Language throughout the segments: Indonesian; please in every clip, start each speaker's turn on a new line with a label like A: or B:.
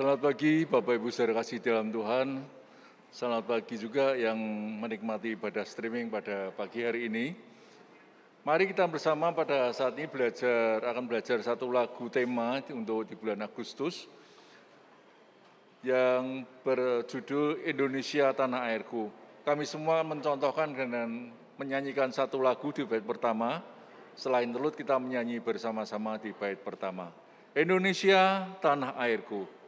A: Selamat pagi Bapak Ibu saudara kasih dalam Tuhan. Selamat pagi juga yang menikmati ibadah streaming pada pagi hari ini. Mari kita bersama pada saat ini belajar akan belajar satu lagu tema untuk di bulan Agustus yang berjudul Indonesia Tanah Airku. Kami semua mencontohkan dengan menyanyikan satu lagu di bait pertama. Selain telut kita menyanyi bersama-sama di bait pertama. Indonesia Tanah Airku.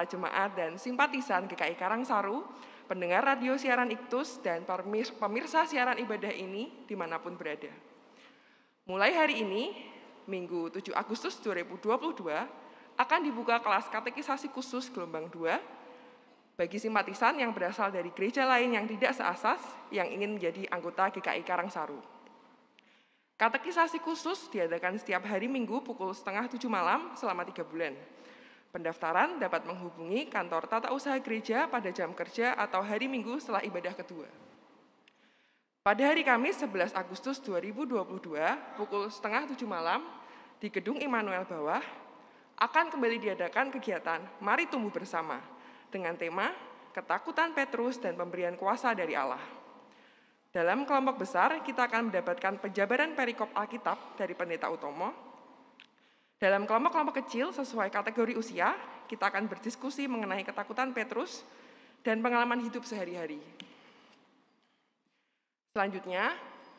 B: Anggota jemaat dan simpatisan GKI Karangsaru, pendengar radio siaran Iktus, dan pemirsa siaran ibadah ini di mana pun berada. Mulai hari ini, Minggu 7 Agustus 2022, akan dibuka kelas katekisasi khusus gelombang 2 bagi simpatisan yang berasal dari gereja lain yang tidak seasas yang ingin menjadi anggota GKI Karangsaru. Katekisasi khusus diadakan setiap hari Minggu pukul setengah tujuh malam selama tiga bulan. Pendaftaran dapat menghubungi kantor tata usaha gereja pada jam kerja atau hari Minggu setelah ibadah kedua. Pada hari Kamis 11 Agustus 2022 pukul setengah tujuh malam di Gedung Immanuel Bawah akan kembali diadakan kegiatan Mari Tumbuh Bersama dengan tema Ketakutan Petrus dan Pemberian Kuasa dari Allah. Dalam kelompok besar, kita akan mendapatkan penjabaran perikop Alkitab dari Pendeta Utomo dalam kelompok-kelompok kecil sesuai kategori usia, kita akan berdiskusi mengenai ketakutan Petrus dan pengalaman hidup sehari-hari. Selanjutnya,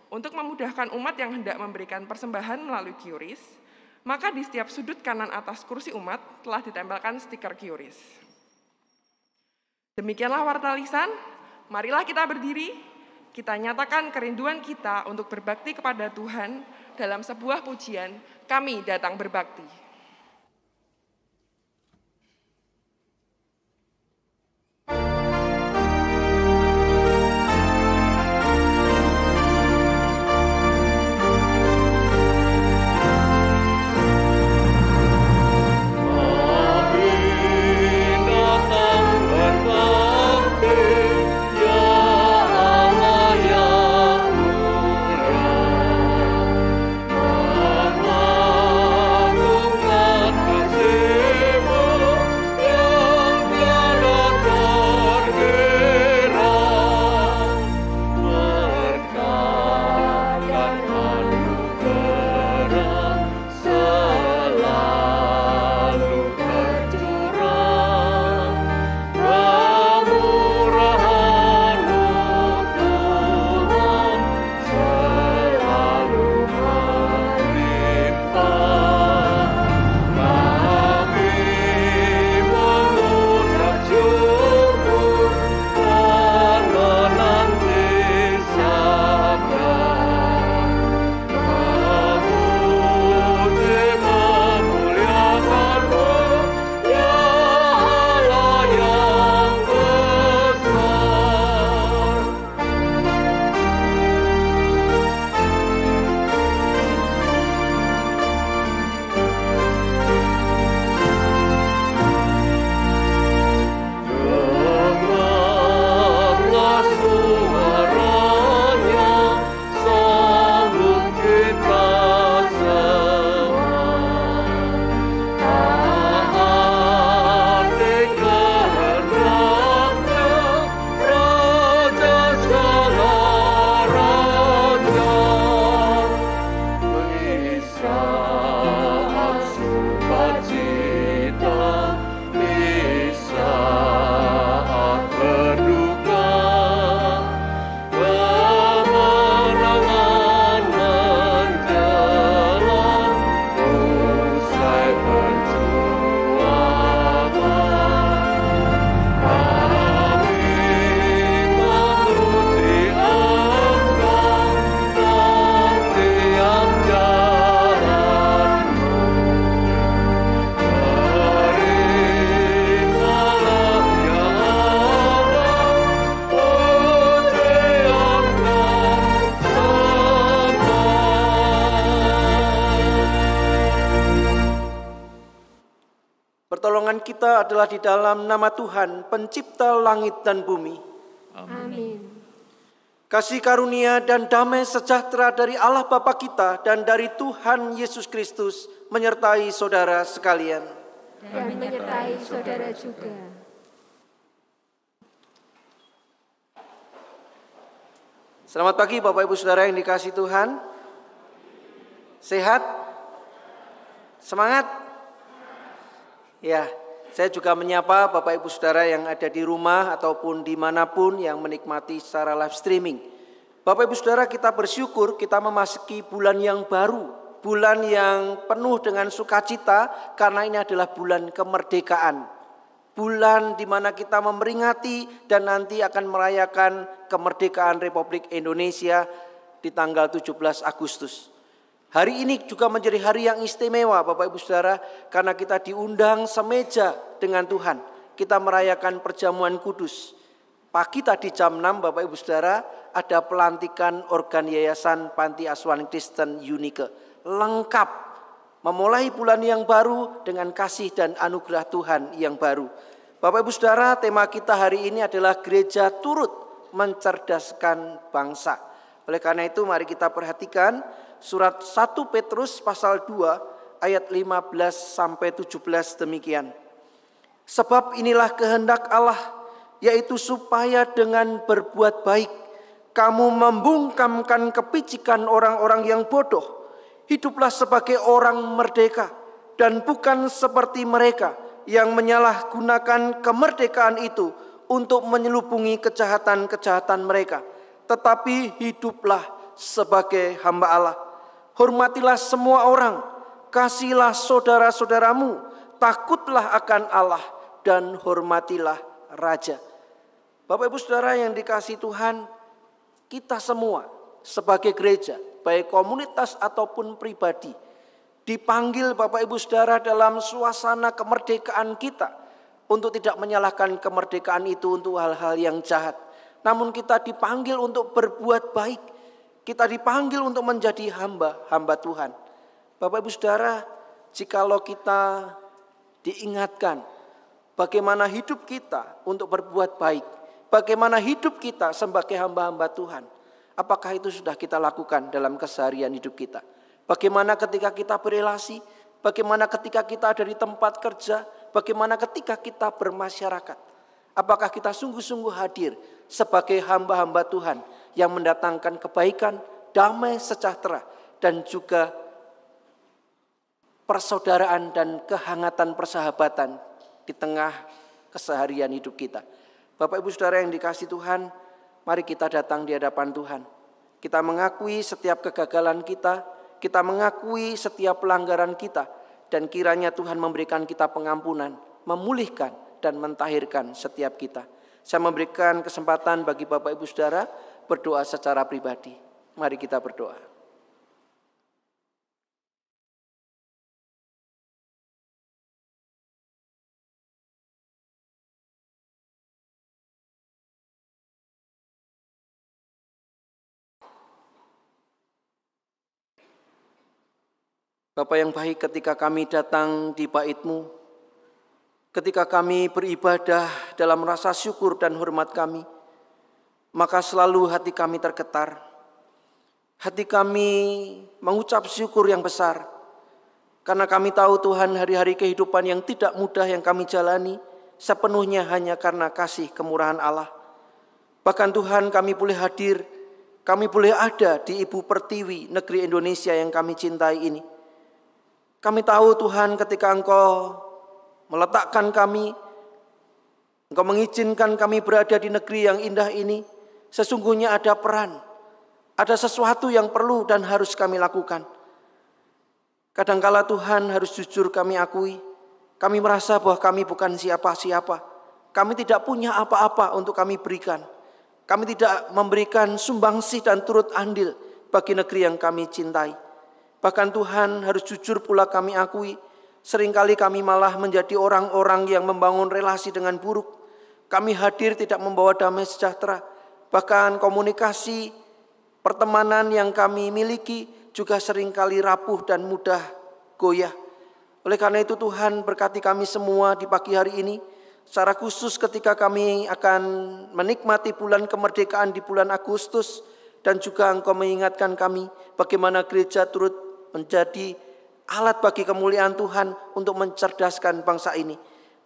B: untuk memudahkan umat yang hendak memberikan persembahan melalui QRIS, maka di setiap sudut kanan atas kursi umat telah ditempelkan stiker QRIS. Demikianlah warta lisan, marilah kita berdiri, kita nyatakan kerinduan kita untuk berbakti kepada Tuhan
A: dalam sebuah pujian, kami datang berbakti.
C: Adalah di dalam nama Tuhan, pencipta langit dan bumi.
D: Amin.
C: Kasih karunia dan damai sejahtera dari Allah Bapa kita dan dari Tuhan Yesus Kristus menyertai saudara sekalian.
D: Dan menyertai saudara juga.
C: Selamat pagi Bapak Ibu Saudara yang dikasih Tuhan. Sehat? Semangat? Ya, saya juga menyapa Bapak Ibu Saudara yang ada di rumah ataupun di mana pun yang menikmati secara live streaming. Bapak Ibu Saudara kita bersyukur kita memasuki bulan yang baru. Bulan yang penuh dengan sukacita karena ini adalah bulan kemerdekaan. Bulan di mana kita memperingati dan nanti akan merayakan kemerdekaan Republik Indonesia di tanggal 17 Agustus. Hari ini juga menjadi hari yang istimewa Bapak Ibu Saudara karena kita diundang semeja dengan Tuhan. Kita merayakan perjamuan kudus. Pagi tadi jam 6 Bapak Ibu Saudara ada pelantikan organ Yayasan Panti Asuhan Kristen Unike. Lengkap memulai bulan yang baru dengan kasih dan anugerah Tuhan yang baru. Bapak Ibu Saudara, tema kita hari ini adalah gereja turut mencerdaskan bangsa. Oleh karena itu mari kita perhatikan surat 1 Petrus pasal 2 ayat 15 sampai 17 demikian. Sebab inilah kehendak Allah yaitu supaya dengan berbuat baik kamu membungkamkan kepicikan orang-orang yang bodoh. Hiduplah sebagai orang merdeka dan bukan seperti mereka yang menyalahgunakan kemerdekaan itu untuk menyelubungi kejahatan-kejahatan mereka. Tetapi hiduplah sebagai hamba Allah. Hormatilah semua orang, kasihlah saudara-saudaramu, takutlah akan Allah dan hormatilah raja. Bapak Ibu Saudara yang dikasih Tuhan, kita semua sebagai gereja baik komunitas ataupun pribadi, dipanggil Bapak Ibu Saudara dalam suasana kemerdekaan kita untuk tidak menyalahkan kemerdekaan itu untuk hal-hal yang jahat. Namun kita dipanggil untuk berbuat baik. Kita dipanggil untuk menjadi hamba-hamba Tuhan. Bapak Ibu Saudara, jikalau kita diingatkan bagaimana hidup kita untuk berbuat baik, bagaimana hidup kita sebagai hamba-hamba Tuhan. Apakah itu sudah kita lakukan dalam keseharian hidup kita? Bagaimana ketika kita berelasi? Bagaimana ketika kita ada di tempat kerja? Bagaimana ketika kita bermasyarakat? Apakah kita sungguh-sungguh hadir sebagai hamba-hamba Tuhan yang mendatangkan kebaikan, damai, sejahtera, dan juga persaudaraan dan kehangatan persahabatan di tengah keseharian hidup kita. Bapak Ibu Saudara yang dikasih Tuhan, mari kita datang di hadapan Tuhan. Kita mengakui setiap kegagalan kita, kita mengakui setiap pelanggaran kita, dan kiranya Tuhan memberikan kita pengampunan, memulihkan dan mentahirkan setiap kita. Saya memberikan kesempatan bagi Bapak Ibu Saudara berdoa secara pribadi. Mari kita berdoa. Bapak yang baik ketika kami datang di baitmu, ketika kami beribadah dalam rasa syukur dan hormat kami, maka selalu hati kami tergetar. Hati kami mengucap syukur yang besar, karena kami tahu Tuhan hari-hari kehidupan yang tidak mudah yang kami jalani, sepenuhnya hanya karena kasih kemurahan Allah. Bahkan Tuhan kami boleh hadir, kami boleh ada di Ibu Pertiwi, negeri Indonesia yang kami cintai ini. Kami tahu Tuhan ketika Engkau meletakkan kami, Engkau mengizinkan kami berada di negeri yang indah ini, sesungguhnya ada peran, ada sesuatu yang perlu dan harus kami lakukan. Kadangkala Tuhan harus jujur kami akui, kami merasa bahwa kami bukan siapa-siapa. Kami tidak punya apa-apa untuk kami berikan. Kami tidak memberikan sumbangsih dan turut andil bagi negeri yang kami cintai. Bahkan Tuhan harus jujur pula kami akui, sering kali kami malah menjadi orang-orang yang membangun relasi dengan buruk. Kami hadir tidak membawa damai sejahtera, bahkan komunikasi pertemanan yang kami miliki juga sering kali rapuh dan mudah goyah. Oleh karena itu Tuhan berkati kami semua di pagi hari ini, secara khusus ketika kami akan menikmati bulan kemerdekaan di bulan Agustus, dan juga Engkau mengingatkan kami bagaimana gereja turut menjadi alat bagi kemuliaan Tuhan untuk mencerdaskan bangsa ini.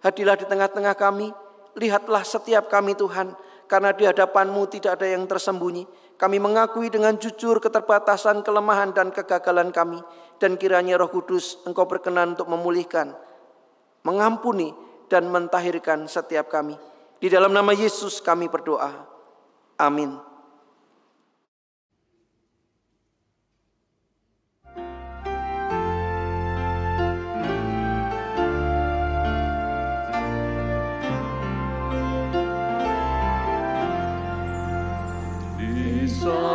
C: Hadirlah di tengah-tengah kami, lihatlah setiap kami Tuhan, karena di hadapanmu tidak ada yang tersembunyi. Kami mengakui dengan jujur keterbatasan, kelemahan, dan kegagalan kami. Dan kiranya roh kudus engkau berkenan untuk memulihkan, mengampuni, dan mentahirkan setiap kami. Di dalam nama Yesus kami berdoa. Amin. 서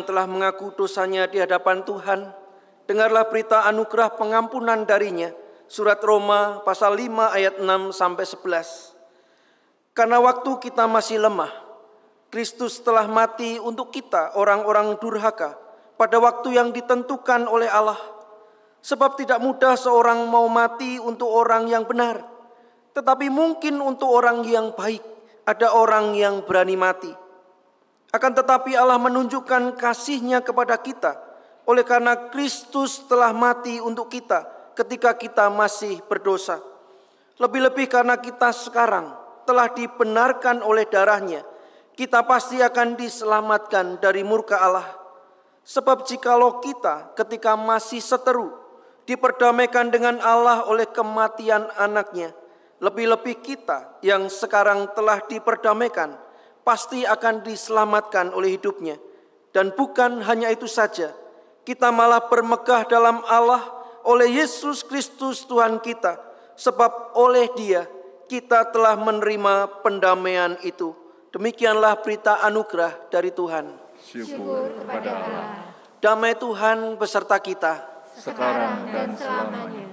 C: yang telah mengaku dosanya di hadapan Tuhan, dengarlah berita anugerah pengampunan darinya. Surat Roma pasal 5 ayat 6 sampai 11. Karena waktu kita masih lemah, Kristus telah mati untuk kita orang-orang durhaka pada waktu yang ditentukan oleh Allah. Sebab tidak mudah seorang mau mati untuk orang yang benar, tetapi mungkin untuk orang yang baik ada orang yang berani mati. Akan tetapi Allah menunjukkan kasihnya kepada kita oleh karena Kristus telah mati untuk kita ketika kita masih berdosa. Lebih-lebih karena kita sekarang telah dibenarkan oleh darahnya, kita pasti akan diselamatkan dari murka Allah. Sebab jikalau kita ketika masih seteru, diperdamaikan dengan Allah oleh kematian anaknya, lebih-lebih kita yang sekarang telah diperdamaikan, pasti akan diselamatkan oleh hidupnya. Dan bukan hanya itu saja, kita malah bermegah dalam Allah oleh Yesus Kristus Tuhan kita, sebab oleh dia kita telah menerima pendamaian itu. Demikianlah berita anugerah dari Tuhan.
A: Syukur kepada Allah.
C: Damai Tuhan beserta kita.
A: Sekarang dan selamanya.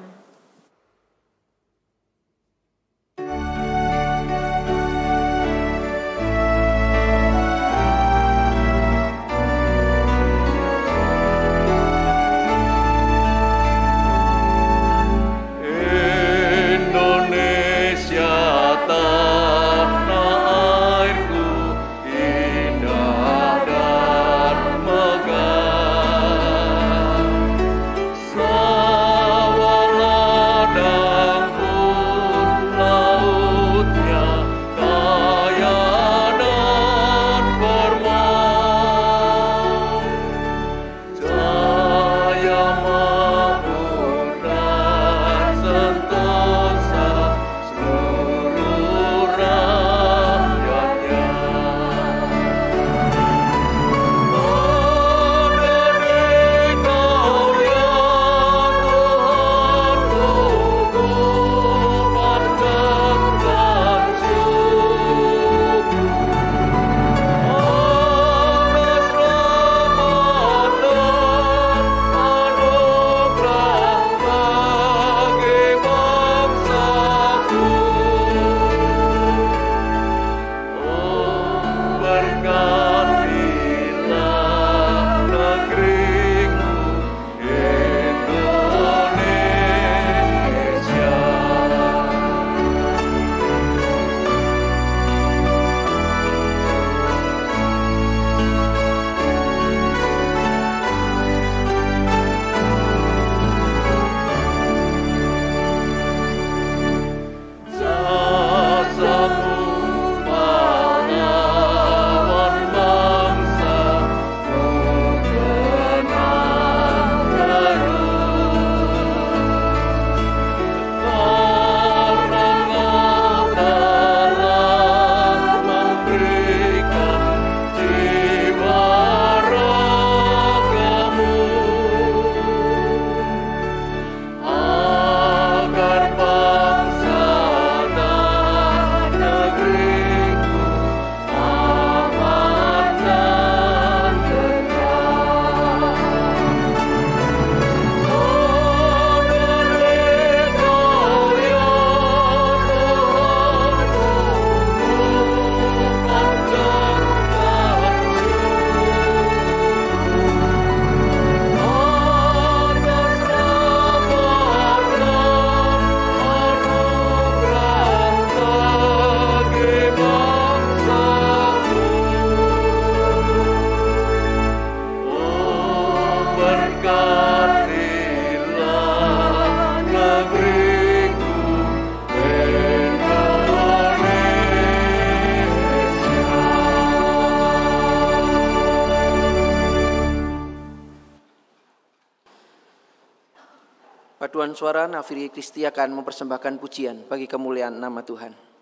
C: Suara Nafiri Kristi akan mempersembahkan pujian bagi kemuliaan nama Tuhan.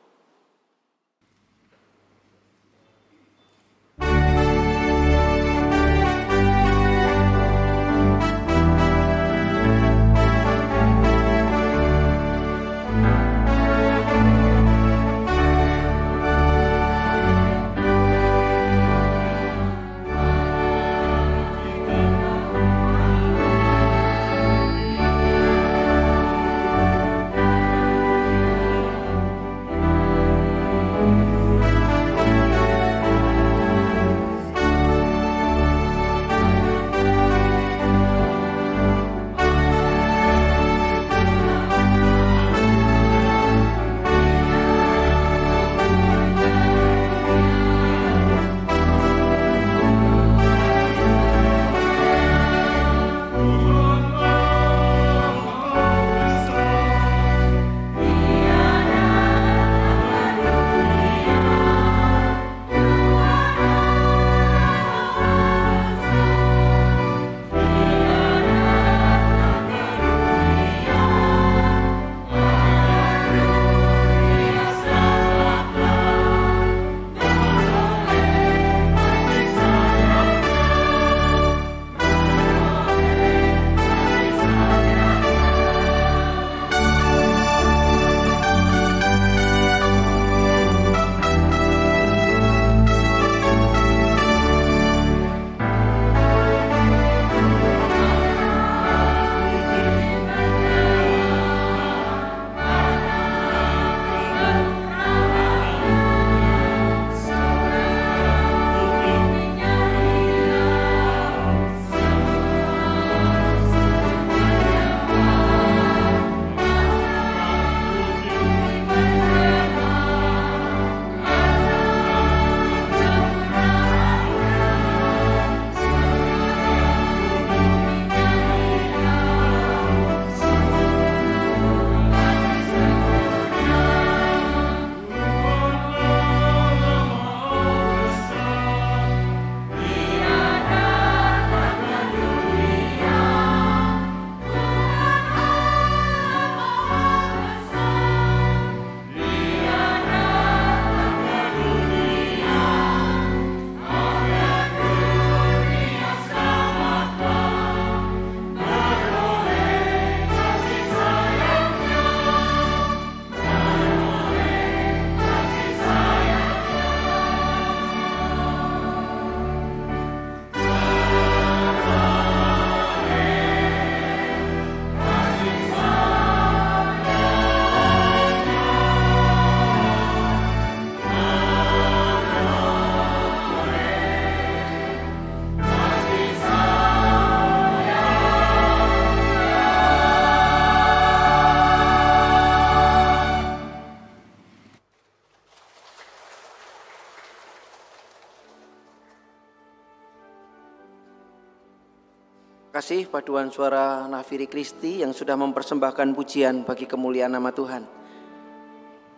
C: Kasih paduan suara Nafiri Kristi yang sudah mempersembahkan pujian bagi kemuliaan nama Tuhan.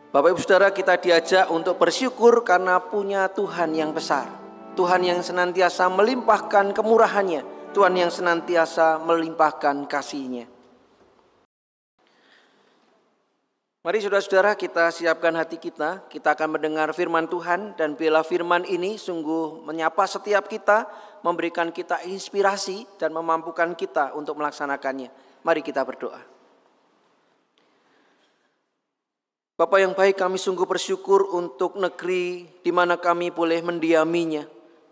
C: Bapak Ibu Saudara kita diajak untuk bersyukur karena punya Tuhan yang besar. Tuhan yang senantiasa melimpahkan kemurahannya. Tuhan yang senantiasa melimpahkan kasihnya. Mari saudara-saudara kita siapkan hati kita. Kita akan mendengar firman Tuhan dan bila firman ini sungguh menyapa setiap kita memberikan kita inspirasi dan memampukan kita untuk melaksanakannya. Mari kita berdoa. Bapak yang baik kami sungguh bersyukur untuk negeri di mana kami boleh mendiaminya.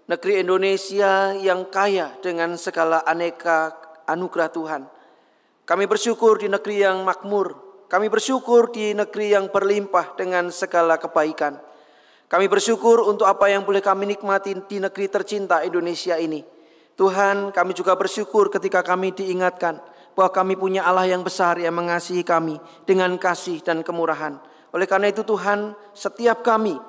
C: Negeri Indonesia yang kaya dengan segala aneka anugerah Tuhan. Kami bersyukur di negeri yang makmur. Kami bersyukur di negeri yang berlimpah dengan segala kebaikan. Kami bersyukur untuk apa yang boleh kami nikmati di negeri tercinta Indonesia ini. Tuhan, kami juga bersyukur ketika kami diingatkan bahwa kami punya Allah yang besar yang mengasihi kami dengan kasih dan kemurahan. Oleh karena itu Tuhan, setiap kami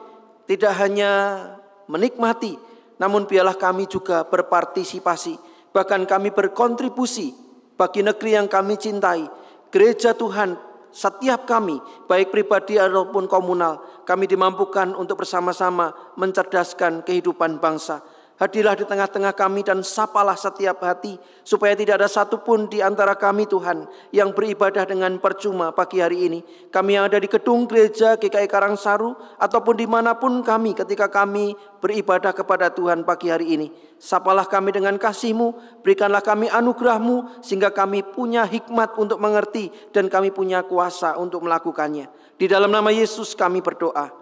C: tidak hanya menikmati, namun biarlah kami juga berpartisipasi, bahkan kami berkontribusi bagi negeri yang kami cintai. Gereja Tuhan setiap kami, baik pribadi ataupun komunal, kami dimampukan untuk bersama-sama mencerdaskan kehidupan bangsa. Hadirlah di tengah-tengah kami dan sapalah setiap hati, supaya tidak ada satupun di antara kami Tuhan yang beribadah dengan percuma pagi hari ini. Kami yang ada di gedung gereja GKI Karangsaru ataupun di mana pun kami ketika kami beribadah kepada Tuhan pagi hari ini. Sapalah kami dengan kasih-Mu, berikanlah kami anugerah-Mu sehingga kami punya hikmat untuk mengerti dan kami punya kuasa untuk melakukannya. Di dalam nama Yesus kami berdoa.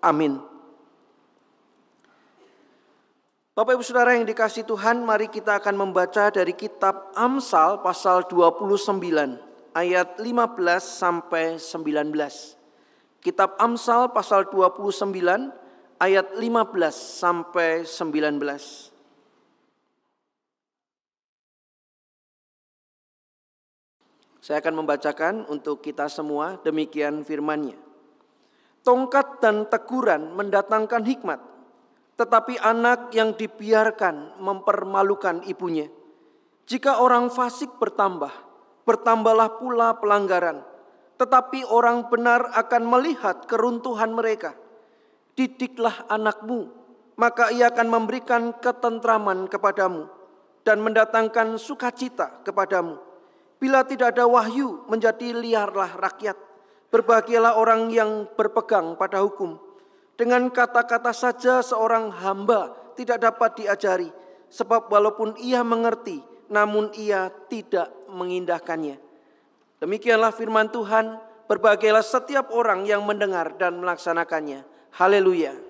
C: Amin. Bapak Ibu Saudara yang dikasih Tuhan, mari kita akan membaca dari kitab Amsal pasal 29 ayat 15 sampai 19. Kitab Amsal pasal 29 ayat 15 sampai 19. Saya akan membacakan untuk kita semua demikian firman-Nya. Tongkat dan teguran mendatangkan hikmat, tetapi anak yang dibiarkan mempermalukan ibunya. Jika orang fasik bertambah, bertambahlah pula pelanggaran, tetapi orang benar akan melihat keruntuhan mereka. Didiklah anakmu, maka ia akan memberikan ketentraman kepadamu dan mendatangkan sukacita kepadamu. Bila tidak ada wahyu, menjadi liarlah rakyat. Berbahagialah orang yang berpegang pada hukum. Dengan kata-kata saja seorang hamba tidak dapat diajari, sebab walaupun ia mengerti, namun ia tidak mengindahkannya. Demikianlah firman Tuhan, berbahagialah setiap orang yang mendengar dan melaksanakannya. Haleluya.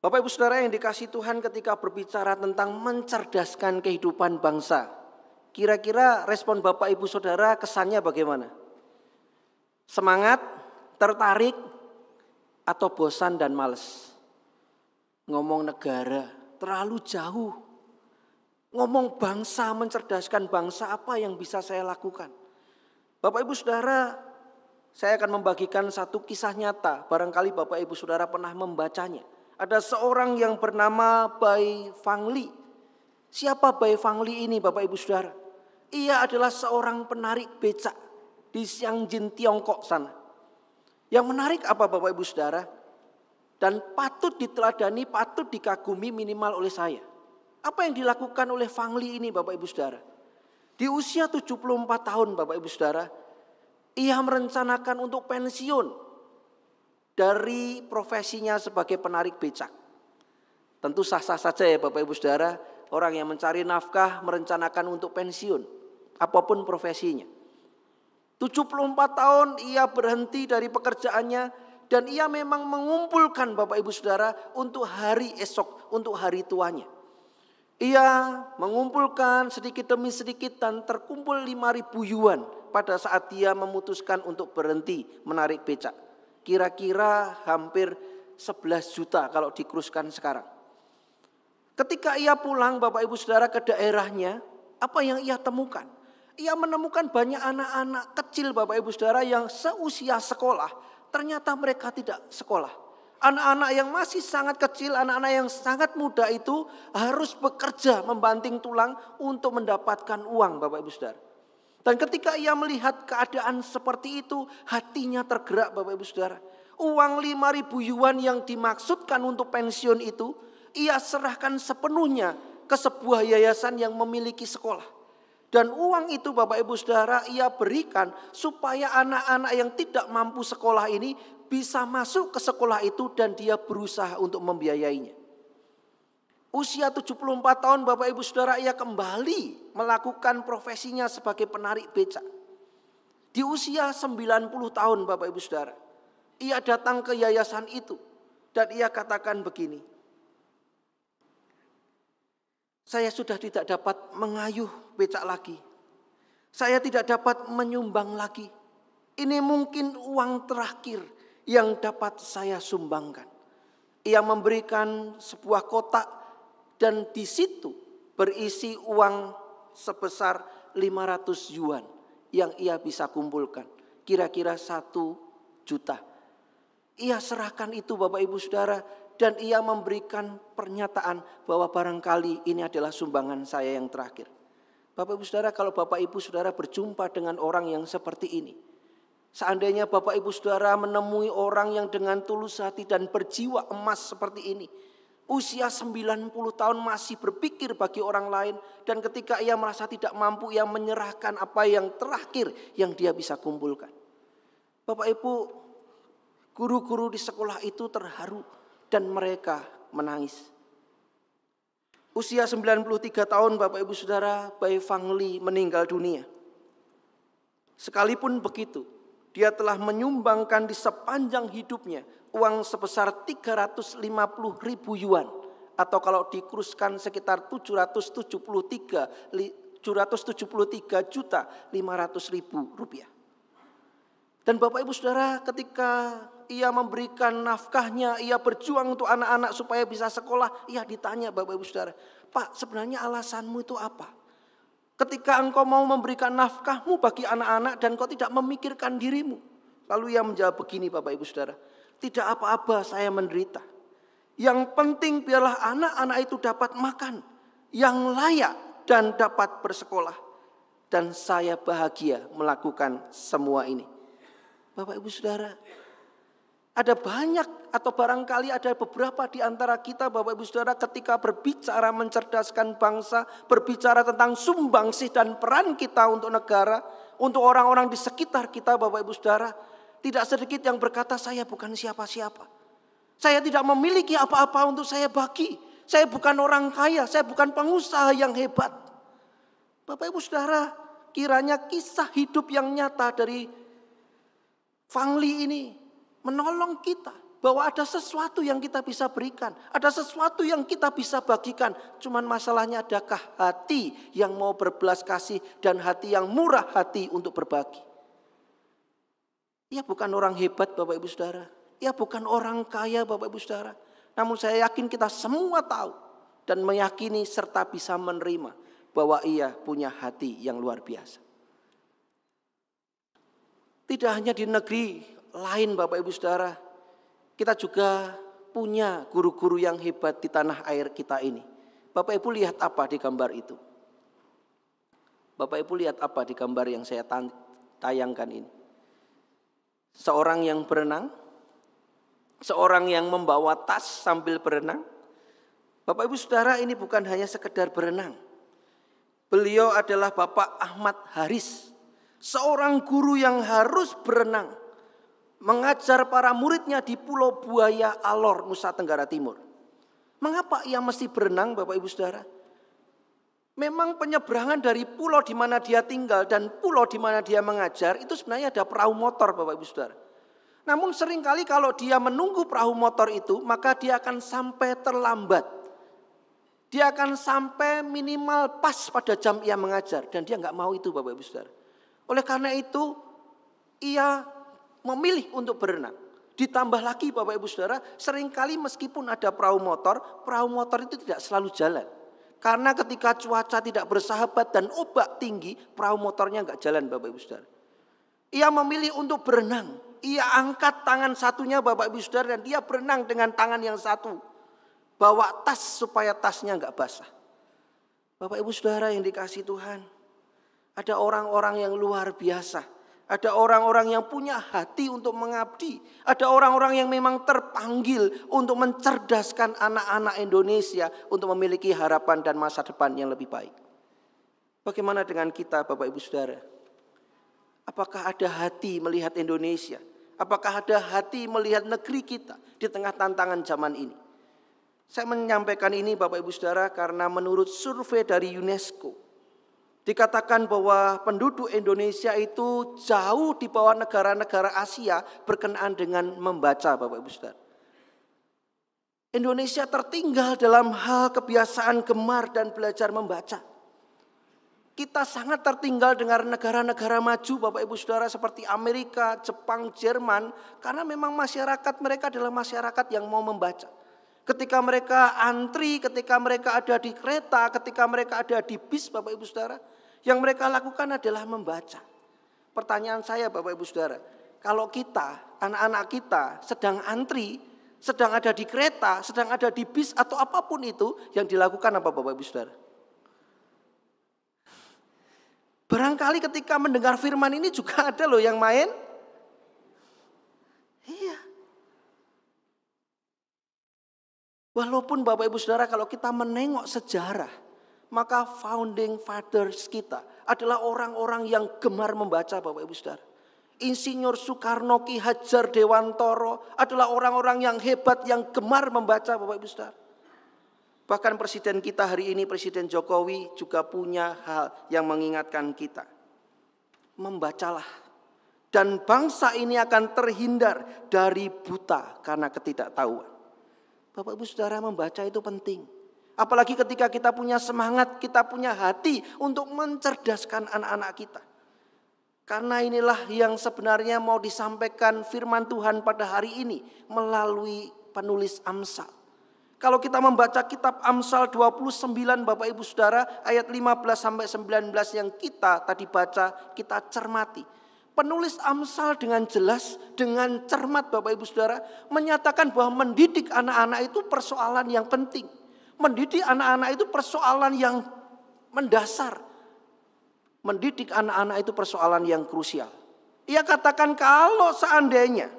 C: Bapak Ibu Saudara yang dikasih Tuhan ketika berbicara tentang mencerdaskan kehidupan bangsa. Kira-kira respon Bapak Ibu Saudara kesannya bagaimana? Semangat, tertarik, atau bosan dan males? Ngomong negara terlalu jauh. Ngomong bangsa, mencerdaskan bangsa apa yang bisa saya lakukan? Bapak Ibu Saudara, saya akan membagikan satu kisah nyata. Barangkali Bapak Ibu Saudara pernah membacanya ada seorang yang bernama Bai Fangli. Siapa Bai Fangli ini Bapak Ibu Saudara? Ia adalah seorang penarik becak di Xiangjin Tiongkok sana. Yang menarik apa Bapak Ibu Saudara? Dan patut diteladani, patut dikagumi minimal oleh saya. Apa yang dilakukan oleh Fangli ini Bapak Ibu Saudara? Di usia 74 tahun Bapak Ibu Saudara, ia merencanakan untuk pensiun dari profesinya sebagai penarik becak. Tentu sah-sah saja ya Bapak Ibu Saudara, orang yang mencari nafkah merencanakan untuk pensiun, apa pun profesinya. 74 tahun ia berhenti dari pekerjaannya dan ia memang mengumpulkan Bapak Ibu Saudara untuk hari esok, untuk hari tuanya. Ia mengumpulkan sedikit demi sedikit dan terkumpul 5000 yuan pada saat dia memutuskan untuk berhenti menarik becak. Kira-kira hampir 11 juta kalau dikuruskan sekarang. Ketika ia pulang Bapak Ibu Saudara ke daerahnya, apa yang ia temukan? Ia menemukan banyak anak-anak kecil Bapak Ibu Saudara yang seusia sekolah, ternyata mereka tidak sekolah. Anak-anak yang masih sangat kecil, anak-anak yang sangat muda itu harus bekerja membanting tulang untuk mendapatkan uang Bapak Ibu Saudara. Dan ketika ia melihat keadaan seperti itu, hatinya tergerak Bapak Ibu Saudara. Uang 5000 yuan yang dimaksudkan untuk pensiun itu, ia serahkan sepenuhnya ke sebuah yayasan yang memiliki sekolah. Dan uang itu Bapak Ibu Saudara ia berikan supaya anak-anak yang tidak mampu sekolah ini bisa masuk ke sekolah itu dan dia berusaha untuk membiayainya. Usia 74 tahun Bapak Ibu Saudara ia kembali melakukan profesinya sebagai penarik becak. Di usia 90 tahun Bapak Ibu Saudara. Ia datang ke yayasan itu dan ia katakan begini. Saya sudah tidak dapat mengayuh becak lagi. Saya tidak dapat menyumbang lagi. Ini mungkin uang terakhir yang dapat saya sumbangkan. Ia memberikan sebuah kotak dan di situ berisi uang sebesar 500 yuan yang ia bisa kumpulkan. Kira-kira satu juta. Ia serahkan itu Bapak Ibu Saudara dan ia memberikan pernyataan bahwa barangkali ini adalah sumbangan saya yang terakhir. Bapak Ibu Saudara kalau Bapak Ibu Saudara berjumpa dengan orang yang seperti ini. Seandainya Bapak Ibu Saudara menemui orang yang dengan tulus hati dan berjiwa emas seperti ini usia 90 tahun masih berpikir bagi orang lain dan ketika ia merasa tidak mampu ia menyerahkan apa yang terakhir yang dia bisa kumpulkan. Bapak Ibu, guru-guru di sekolah itu terharu dan mereka menangis. Usia 93 tahun Bapak Ibu Saudara, Bai Fang Li meninggal dunia. Sekalipun begitu, dia telah menyumbangkan di sepanjang hidupnya uang sebesar 350 ribu yuan atau kalau dikuruskan sekitar 773 773 juta 500 ribu rupiah. Dan Bapak Ibu Saudara ketika ia memberikan nafkahnya, ia berjuang untuk anak-anak supaya bisa sekolah, ia ditanya Bapak Ibu Saudara, Pak sebenarnya alasanmu itu apa? Ketika engkau mau memberikan nafkahmu bagi anak-anak dan kau tidak memikirkan dirimu. Lalu ia menjawab begini Bapak Ibu Saudara. Tidak apa-apa saya menderita. Yang penting biarlah anak-anak itu dapat makan. Yang layak dan dapat bersekolah. Dan saya bahagia melakukan semua ini. Bapak Ibu Saudara. Ada banyak atau barangkali ada beberapa di antara kita Bapak Ibu Saudara ketika berbicara mencerdaskan bangsa, berbicara tentang sumbangsih dan peran kita untuk negara, untuk orang-orang di sekitar kita Bapak Ibu Saudara, tidak sedikit yang berkata saya bukan siapa-siapa. Saya tidak memiliki apa-apa untuk saya bagi. Saya bukan orang kaya, saya bukan pengusaha yang hebat. Bapak Ibu Saudara, kiranya kisah hidup yang nyata dari Fangli ini menolong kita bahwa ada sesuatu yang kita bisa berikan, ada sesuatu yang kita bisa bagikan. Cuman masalahnya adakah hati yang mau berbelas kasih dan hati yang murah hati untuk berbagi. Ia bukan orang hebat Bapak Ibu Saudara. Ia bukan orang kaya Bapak Ibu Saudara. Namun saya yakin kita semua tahu dan meyakini serta bisa menerima bahwa ia punya hati yang luar biasa. Tidak hanya di negeri lain Bapak Ibu Saudara. Kita juga punya guru-guru yang hebat di tanah air kita ini. Bapak Ibu lihat apa di gambar itu? Bapak Ibu lihat apa di gambar yang saya tayangkan ini? Seorang yang berenang, seorang yang membawa tas sambil berenang. Bapak Ibu Saudara ini bukan hanya sekedar berenang. Beliau adalah Bapak Ahmad Haris, seorang guru yang harus berenang mengajar para muridnya di Pulau Buaya Alor, Nusa Tenggara Timur. Mengapa ia mesti berenang Bapak Ibu Saudara? Memang penyeberangan dari pulau di mana dia tinggal dan pulau di mana dia mengajar itu sebenarnya ada perahu motor Bapak Ibu Saudara. Namun sering kali kalau dia menunggu perahu motor itu maka dia akan sampai terlambat. Dia akan sampai minimal pas pada jam ia mengajar dan dia nggak mau itu Bapak Ibu Saudara. Oleh karena itu ia memilih untuk berenang. Ditambah lagi Bapak Ibu Saudara, sering kali meskipun ada perahu motor, perahu motor itu tidak selalu jalan. Karena ketika cuaca tidak bersahabat dan ombak tinggi, perahu motornya nggak jalan Bapak Ibu Saudara. Ia memilih untuk berenang. Ia angkat tangan satunya Bapak Ibu Saudara dan dia berenang dengan tangan yang satu. Bawa tas supaya tasnya nggak basah. Bapak Ibu Saudara yang dikasih Tuhan. Ada orang-orang yang luar biasa ada orang-orang yang punya hati untuk mengabdi. Ada orang-orang yang memang terpanggil untuk mencerdaskan anak-anak Indonesia untuk memiliki harapan dan masa depan yang lebih baik. Bagaimana dengan kita Bapak Ibu Saudara? Apakah ada hati melihat Indonesia? Apakah ada hati melihat negeri kita di tengah tantangan zaman ini? Saya menyampaikan ini Bapak Ibu Saudara karena menurut survei dari UNESCO Dikatakan bahwa penduduk Indonesia itu jauh di bawah negara-negara Asia berkenaan dengan membaca Bapak Ibu Saudara. Indonesia tertinggal dalam hal kebiasaan gemar dan belajar membaca. Kita sangat tertinggal dengan negara-negara maju Bapak Ibu Saudara seperti Amerika, Jepang, Jerman. Karena memang masyarakat mereka adalah masyarakat yang mau membaca. Ketika mereka antri, ketika mereka ada di kereta, ketika mereka ada di bis Bapak Ibu Saudara, yang mereka lakukan adalah membaca. Pertanyaan saya Bapak Ibu Saudara, kalau kita, anak-anak kita sedang antri, sedang ada di kereta, sedang ada di bis atau apa pun itu, yang dilakukan apa Bapak Ibu Saudara? Barangkali ketika mendengar firman ini juga ada loh yang main. Iya. Walaupun Bapak Ibu Saudara kalau kita menengok sejarah, maka founding fathers kita adalah orang-orang yang gemar membaca Bapak Ibu Saudara. Insinyur Soekarno Ki Hajar Dewantoro adalah orang-orang yang hebat yang gemar membaca Bapak Ibu Saudara. Bahkan presiden kita hari ini Presiden Jokowi juga punya hal yang mengingatkan kita. Membacalah dan bangsa ini akan terhindar dari buta karena ketidaktahuan. Bapak Ibu Saudara membaca itu penting. Apalagi ketika kita punya semangat, kita punya hati untuk mencerdaskan anak-anak kita. Karena inilah yang sebenarnya mau disampaikan firman Tuhan pada hari ini melalui penulis Amsal. Kalau kita membaca kitab Amsal 29 Bapak Ibu Saudara ayat 15 sampai 19 yang kita tadi baca, kita cermati Penulis Amsal dengan jelas, dengan cermat Bapak Ibu Saudara, menyatakan bahwa mendidik anak-anak itu persoalan yang penting. Mendidik anak-anak itu persoalan yang mendasar. Mendidik anak-anak itu persoalan yang krusial. Ia katakan kalau seandainya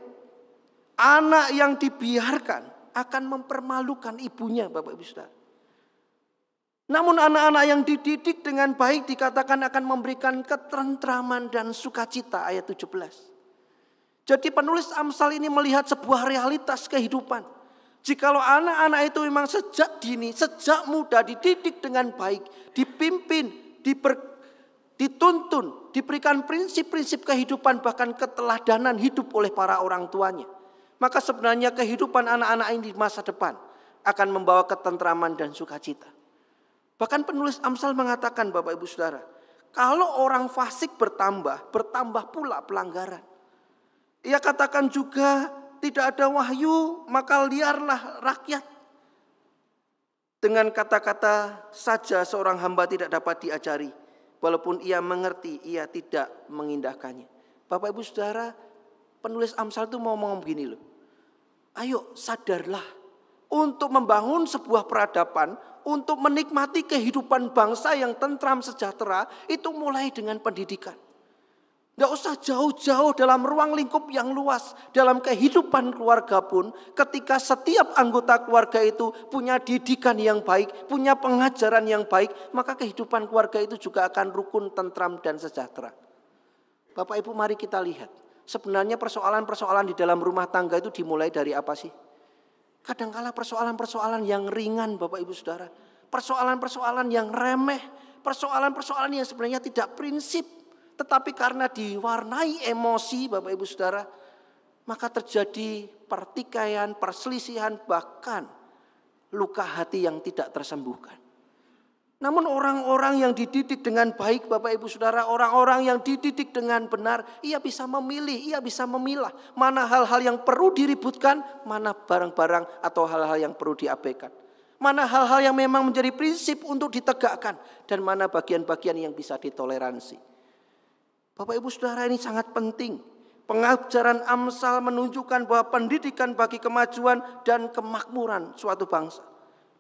C: anak yang dibiarkan akan mempermalukan ibunya Bapak Ibu Saudara. Namun anak-anak yang dididik dengan baik dikatakan akan memberikan ketentraman dan sukacita ayat 17. Jadi penulis Amsal ini melihat sebuah realitas kehidupan. Jikalau anak-anak itu memang sejak dini, sejak muda dididik dengan baik, dipimpin, diper, dituntun, diberikan prinsip-prinsip kehidupan bahkan keteladanan hidup oleh para orang tuanya. Maka sebenarnya kehidupan anak-anak ini di masa depan akan membawa ketentraman dan sukacita. Bahkan penulis Amsal mengatakan Bapak Ibu Saudara, kalau orang fasik bertambah, bertambah pula pelanggaran. Ia katakan juga tidak ada wahyu, maka liarlah rakyat. Dengan kata-kata saja seorang hamba tidak dapat diajari. Walaupun ia mengerti, ia tidak mengindahkannya. Bapak ibu saudara, penulis Amsal itu mau ngomong begini loh. Ayo sadarlah untuk membangun sebuah peradaban untuk menikmati kehidupan bangsa yang tentram sejahtera itu mulai dengan pendidikan. Tidak usah jauh-jauh dalam ruang lingkup yang luas. Dalam kehidupan keluarga pun ketika setiap anggota keluarga itu punya didikan yang baik, punya pengajaran yang baik, maka kehidupan keluarga itu juga akan rukun, tentram, dan sejahtera. Bapak Ibu mari kita lihat. Sebenarnya persoalan-persoalan di dalam rumah tangga itu dimulai dari apa sih? Kadangkala persoalan-persoalan yang ringan Bapak Ibu Saudara. Persoalan-persoalan yang remeh. Persoalan-persoalan yang sebenarnya tidak prinsip. Tetapi karena diwarnai emosi Bapak Ibu Saudara. Maka terjadi pertikaian, perselisihan bahkan luka hati yang tidak tersembuhkan. Namun orang-orang yang dididik dengan baik Bapak Ibu Saudara, orang-orang yang dididik dengan benar, ia bisa memilih, ia bisa memilah mana hal-hal yang perlu diributkan, mana barang-barang atau hal-hal yang perlu diabaikan. Mana hal-hal yang memang menjadi prinsip untuk ditegakkan dan mana bagian-bagian yang bisa ditoleransi. Bapak Ibu Saudara ini sangat penting. Pengajaran Amsal menunjukkan bahwa pendidikan bagi kemajuan dan kemakmuran suatu bangsa.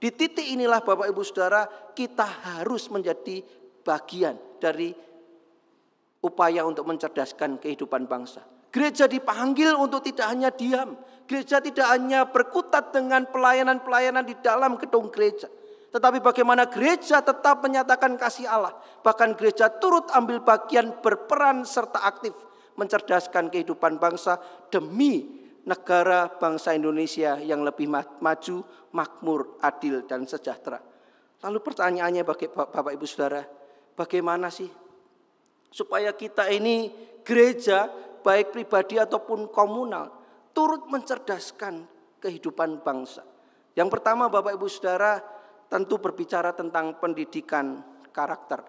C: Di titik inilah Bapak Ibu Saudara kita harus menjadi bagian dari upaya untuk mencerdaskan kehidupan bangsa. Gereja dipanggil untuk tidak hanya diam. Gereja tidak hanya berkutat dengan pelayanan-pelayanan di dalam gedung gereja. Tetapi bagaimana gereja tetap menyatakan kasih Allah. Bahkan gereja turut ambil bagian berperan serta aktif mencerdaskan kehidupan bangsa demi negara bangsa Indonesia yang lebih maju, makmur, adil, dan sejahtera. Lalu pertanyaannya bagi Bapak Ibu Saudara, bagaimana sih supaya kita ini gereja baik pribadi ataupun komunal turut mencerdaskan kehidupan bangsa. Yang pertama Bapak Ibu Saudara tentu berbicara tentang pendidikan karakter.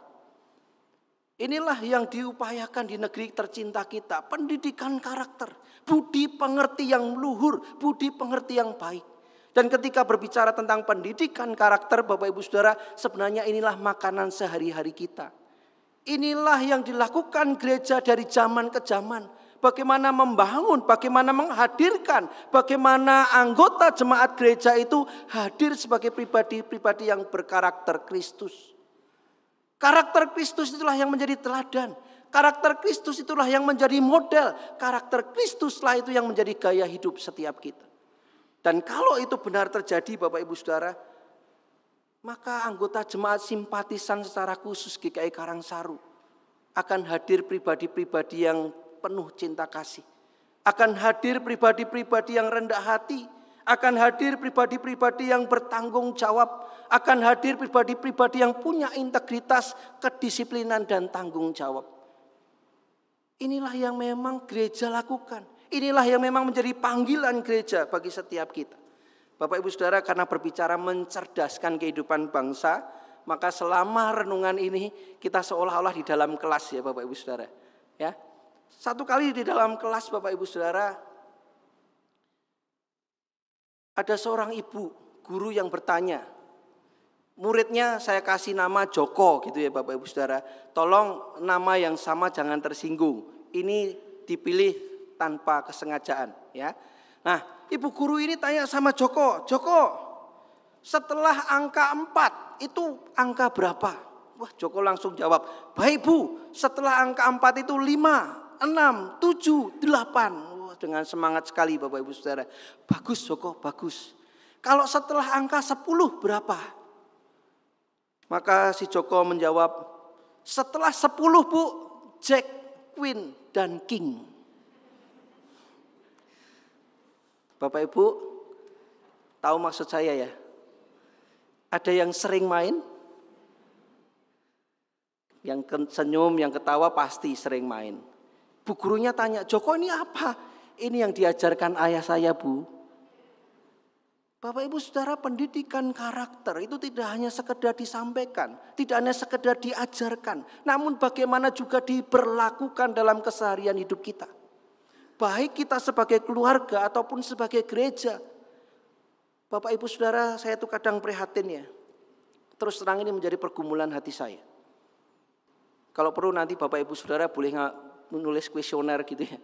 C: Inilah yang diupayakan di negeri tercinta kita, pendidikan karakter, budi pengerti yang luhur, budi pengerti yang baik. Dan ketika berbicara tentang pendidikan karakter Bapak Ibu Saudara, sebenarnya inilah makanan sehari-hari kita. Inilah yang dilakukan gereja dari zaman ke zaman. Bagaimana membangun, bagaimana menghadirkan, bagaimana anggota jemaat gereja itu hadir sebagai pribadi-pribadi yang berkarakter Kristus. Karakter Kristus itulah yang menjadi teladan. Karakter Kristus itulah yang menjadi model. Karakter Kristuslah itu yang menjadi gaya hidup setiap kita. Dan kalau itu benar terjadi Bapak Ibu Saudara, maka anggota jemaat simpatisan secara khusus GKI Karangsaru akan hadir pribadi-pribadi yang penuh cinta kasih. Akan hadir pribadi-pribadi yang rendah hati, akan hadir pribadi-pribadi yang bertanggung jawab, akan hadir pribadi-pribadi yang punya integritas, kedisiplinan dan tanggung jawab. Inilah yang memang gereja lakukan. Inilah yang memang menjadi panggilan gereja bagi setiap kita. Bapak Ibu Saudara karena berbicara mencerdaskan kehidupan bangsa, maka selama renungan ini kita seolah-olah di dalam kelas ya Bapak Ibu Saudara. Ya. Satu kali di dalam kelas Bapak Ibu Saudara ada seorang ibu, guru yang bertanya. Muridnya saya kasih nama Joko gitu ya Bapak Ibu Saudara. Tolong nama yang sama jangan tersinggung. Ini dipilih tanpa kesengajaan ya. Nah, ibu guru ini tanya sama Joko, Joko, setelah angka 4 itu angka berapa? Wah, Joko langsung jawab, "Baik, Bu, setelah angka 4 itu 5, 6, 7, 8." dengan semangat sekali Bapak Ibu Saudara. Bagus Joko, bagus. Kalau setelah angka 10 berapa? Maka si Joko menjawab, setelah 10 Bu, Jack, Queen, dan King. Bapak Ibu, tahu maksud saya ya? Ada yang sering main? Yang senyum, yang ketawa pasti sering main. Bu gurunya tanya, Joko ini apa? Ini yang diajarkan ayah saya bu. Bapak ibu saudara pendidikan karakter itu tidak hanya sekedar disampaikan. Tidak hanya sekedar diajarkan. Namun bagaimana juga diberlakukan dalam keseharian hidup kita. Baik kita sebagai keluarga ataupun sebagai gereja. Bapak ibu saudara saya itu kadang prihatin ya. Terus terang ini menjadi pergumulan hati saya. Kalau perlu nanti Bapak Ibu Saudara boleh menulis kuesioner gitu ya.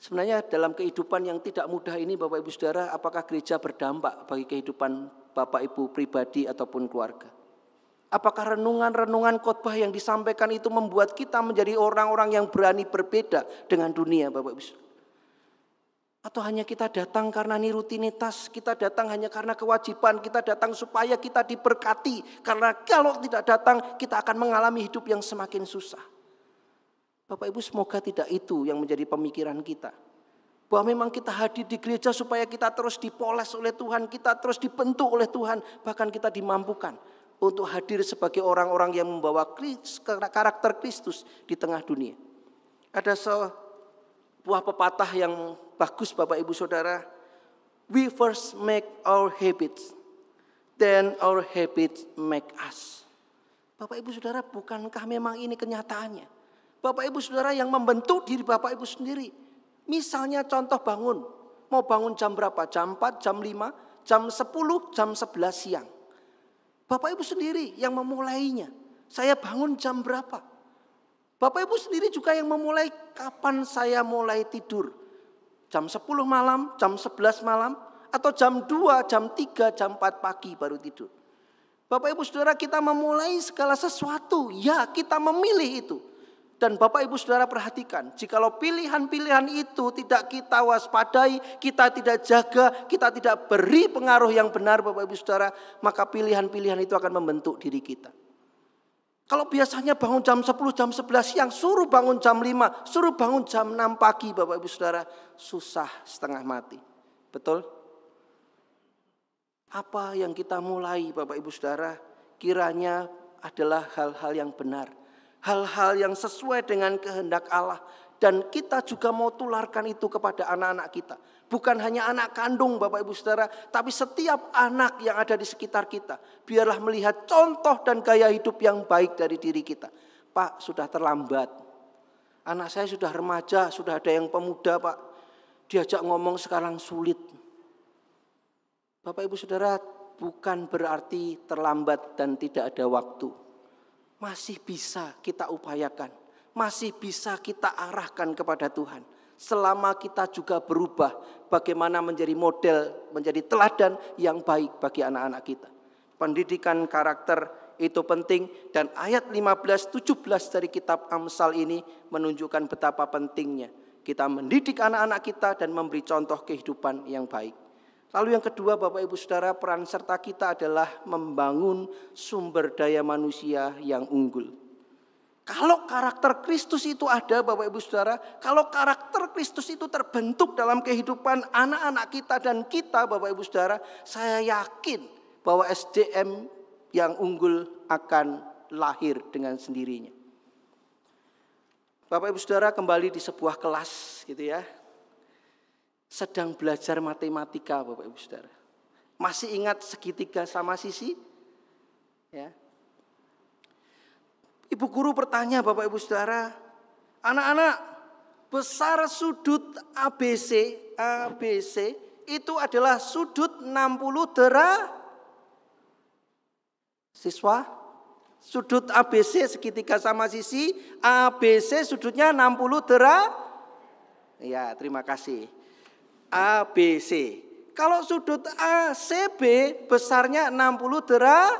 C: Sebenarnya dalam kehidupan yang tidak mudah ini Bapak Ibu Saudara, apakah gereja berdampak bagi kehidupan Bapak Ibu pribadi ataupun keluarga? Apakah renungan-renungan khotbah yang disampaikan itu membuat kita menjadi orang-orang yang berani berbeda dengan dunia Bapak Ibu Saudara? Atau hanya kita datang karena ini rutinitas, kita datang hanya karena kewajiban, kita datang supaya kita diberkati. Karena kalau tidak datang kita akan mengalami hidup yang semakin susah. Bapak Ibu semoga tidak itu yang menjadi pemikiran kita. Bahwa memang kita hadir di gereja supaya kita terus dipoles oleh Tuhan, kita terus dibentuk oleh Tuhan, bahkan kita dimampukan untuk hadir sebagai orang-orang yang membawa karakter Kristus di tengah dunia. Ada sebuah pepatah yang bagus Bapak Ibu Saudara. We first make our habits, then our habits make us. Bapak Ibu Saudara, bukankah memang ini kenyataannya? Bapak Ibu Saudara yang membentuk diri Bapak Ibu sendiri. Misalnya contoh bangun. Mau bangun jam berapa? Jam 4, jam 5, jam 10, jam 11 siang. Bapak Ibu sendiri yang memulainya. Saya bangun jam berapa? Bapak Ibu sendiri juga yang memulai kapan saya mulai tidur. Jam 10 malam, jam 11 malam, atau jam 2, jam 3, jam 4 pagi baru tidur. Bapak Ibu Saudara kita memulai segala sesuatu. Ya kita memilih itu. Dan Bapak Ibu Saudara perhatikan, jikalau pilihan-pilihan itu tidak kita waspadai, kita tidak jaga, kita tidak beri pengaruh yang benar Bapak Ibu Saudara, maka pilihan-pilihan itu akan membentuk diri kita. Kalau biasanya bangun jam 10, jam 11 siang, suruh bangun jam 5, suruh bangun jam 6 pagi Bapak Ibu Saudara, susah setengah mati. Betul? Apa yang kita mulai Bapak Ibu Saudara, kiranya adalah hal-hal yang benar hal-hal yang sesuai dengan kehendak Allah dan kita juga mau tularkan itu kepada anak-anak kita. Bukan hanya anak kandung Bapak Ibu Saudara, tapi setiap anak yang ada di sekitar kita. Biarlah melihat contoh dan gaya hidup yang baik dari diri kita. Pak, sudah terlambat. Anak saya sudah remaja, sudah ada yang pemuda, Pak. Diajak ngomong sekarang sulit. Bapak Ibu Saudara, bukan berarti terlambat dan tidak ada waktu masih bisa kita upayakan, masih bisa kita arahkan kepada Tuhan. Selama kita juga berubah bagaimana menjadi model, menjadi teladan yang baik bagi anak-anak kita. Pendidikan karakter itu penting dan ayat 15 17 dari kitab Amsal ini menunjukkan betapa pentingnya kita mendidik anak-anak kita dan memberi contoh kehidupan yang baik. Lalu yang kedua Bapak Ibu Saudara peran serta kita adalah membangun sumber daya manusia yang unggul. Kalau karakter Kristus itu ada Bapak Ibu Saudara, kalau karakter Kristus itu terbentuk dalam kehidupan anak-anak kita dan kita Bapak Ibu Saudara, saya yakin bahwa SDM yang unggul akan lahir dengan sendirinya. Bapak Ibu Saudara kembali di sebuah kelas gitu ya sedang belajar matematika Bapak Ibu Saudara. Masih ingat segitiga sama sisi? Ya. Ibu guru bertanya Bapak Ibu Saudara, anak-anak besar sudut ABC ABC itu adalah sudut 60 derajat. Siswa, sudut ABC segitiga sama sisi, ABC sudutnya 60 derajat. Ya, terima kasih. ABC. Kalau sudut ACB besarnya 60 derajat.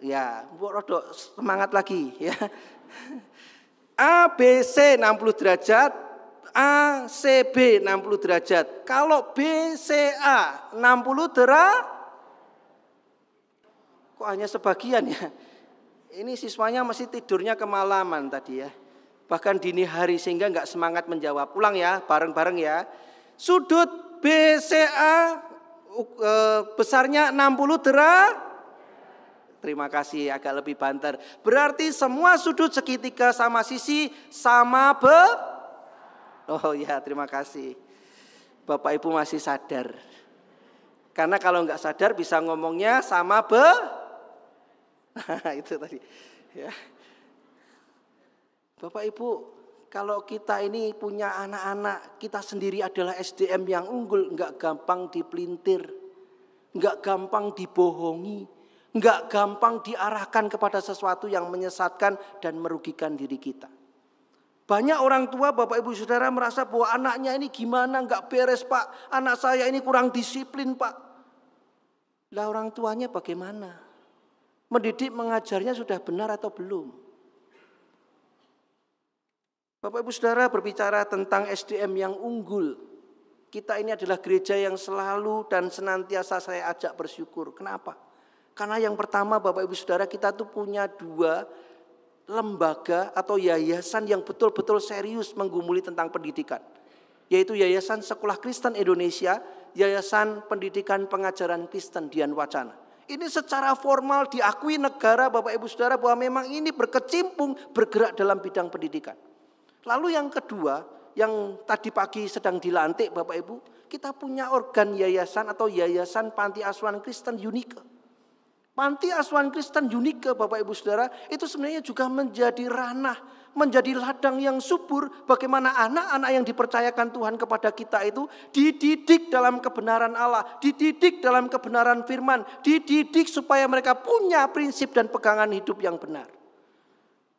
C: Ya, buat semangat lagi ya. ABC 60 derajat, ACB 60 derajat. Kalau BCA 60 derajat, kok hanya sebagian ya? Ini siswanya masih tidurnya kemalaman tadi ya. Bahkan dini hari sehingga nggak semangat menjawab. Pulang ya, bareng-bareng ya. Sudut BCA uh, besarnya 60 derajat. Terima kasih agak lebih banter. Berarti semua sudut segitiga sama sisi sama be. Oh ya terima kasih. Bapak Ibu masih sadar. Karena kalau nggak sadar bisa ngomongnya sama be. itu tadi. Ya. Bapak Ibu kalau kita ini punya anak-anak, kita sendiri adalah SDM yang unggul, nggak gampang dipelintir, nggak gampang dibohongi, nggak gampang diarahkan kepada sesuatu yang menyesatkan dan merugikan diri kita. Banyak orang tua, bapak ibu saudara merasa bahwa anaknya ini gimana, nggak beres pak, anak saya ini kurang disiplin pak. Lah orang tuanya bagaimana? Mendidik mengajarnya sudah benar atau belum? Bapak Ibu Saudara berbicara tentang SDM yang unggul. Kita ini adalah gereja yang selalu dan senantiasa saya ajak bersyukur. Kenapa? Karena yang pertama Bapak Ibu Saudara kita tuh punya dua lembaga atau yayasan yang betul-betul serius menggumuli tentang pendidikan. Yaitu Yayasan Sekolah Kristen Indonesia, Yayasan Pendidikan Pengajaran Kristen Dian Wacana. Ini secara formal diakui negara Bapak Ibu Saudara bahwa memang ini berkecimpung bergerak dalam bidang pendidikan. Lalu yang kedua, yang tadi pagi sedang dilantik Bapak Ibu, kita punya organ yayasan atau yayasan panti asuhan Kristen Unika. Panti asuhan Kristen Unike Bapak Ibu Saudara itu sebenarnya juga menjadi ranah, menjadi ladang yang subur bagaimana anak-anak yang dipercayakan Tuhan kepada kita itu dididik dalam kebenaran Allah, dididik dalam kebenaran firman, dididik supaya mereka punya prinsip dan pegangan hidup yang benar.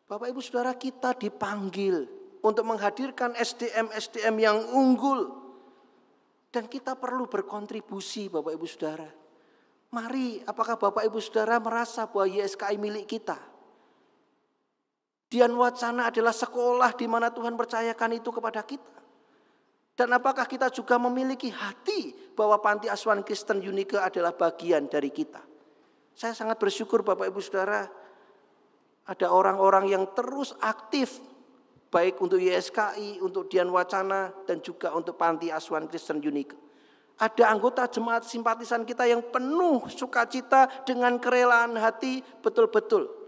C: Bapak Ibu Saudara kita dipanggil untuk menghadirkan SDM-SDM yang unggul. Dan kita perlu berkontribusi Bapak Ibu Saudara. Mari, apakah Bapak Ibu Saudara merasa bahwa YSKI milik kita? Dian Wacana adalah sekolah di mana Tuhan percayakan itu kepada kita. Dan apakah kita juga memiliki hati bahwa panti asuhan Kristen Unike adalah bagian dari kita? Saya sangat bersyukur Bapak Ibu Saudara ada orang-orang yang terus aktif baik untuk YSKI, untuk Dian Wacana dan juga untuk panti asuhan Kristen Unike. Ada anggota jemaat simpatisan kita yang penuh sukacita dengan kerelaan hati betul-betul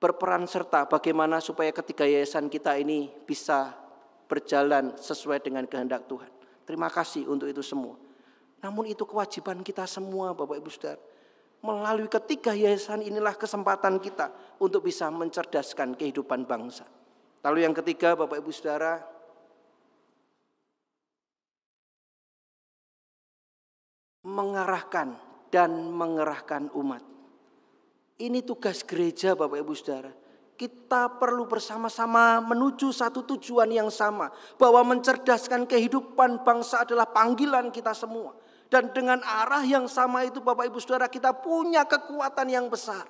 C: berperan serta bagaimana supaya ketiga yayasan kita ini bisa berjalan sesuai dengan kehendak Tuhan. Terima kasih untuk itu semua. Namun itu kewajiban kita semua Bapak Ibu Saudara. Melalui ketiga yayasan inilah kesempatan kita untuk bisa mencerdaskan kehidupan bangsa. Lalu yang ketiga Bapak Ibu Saudara, mengarahkan dan mengerahkan umat. Ini tugas gereja Bapak Ibu Saudara. Kita perlu bersama-sama menuju satu tujuan yang sama. Bahwa mencerdaskan kehidupan bangsa adalah panggilan kita semua. Dan dengan arah yang sama itu Bapak Ibu Saudara kita punya kekuatan yang besar.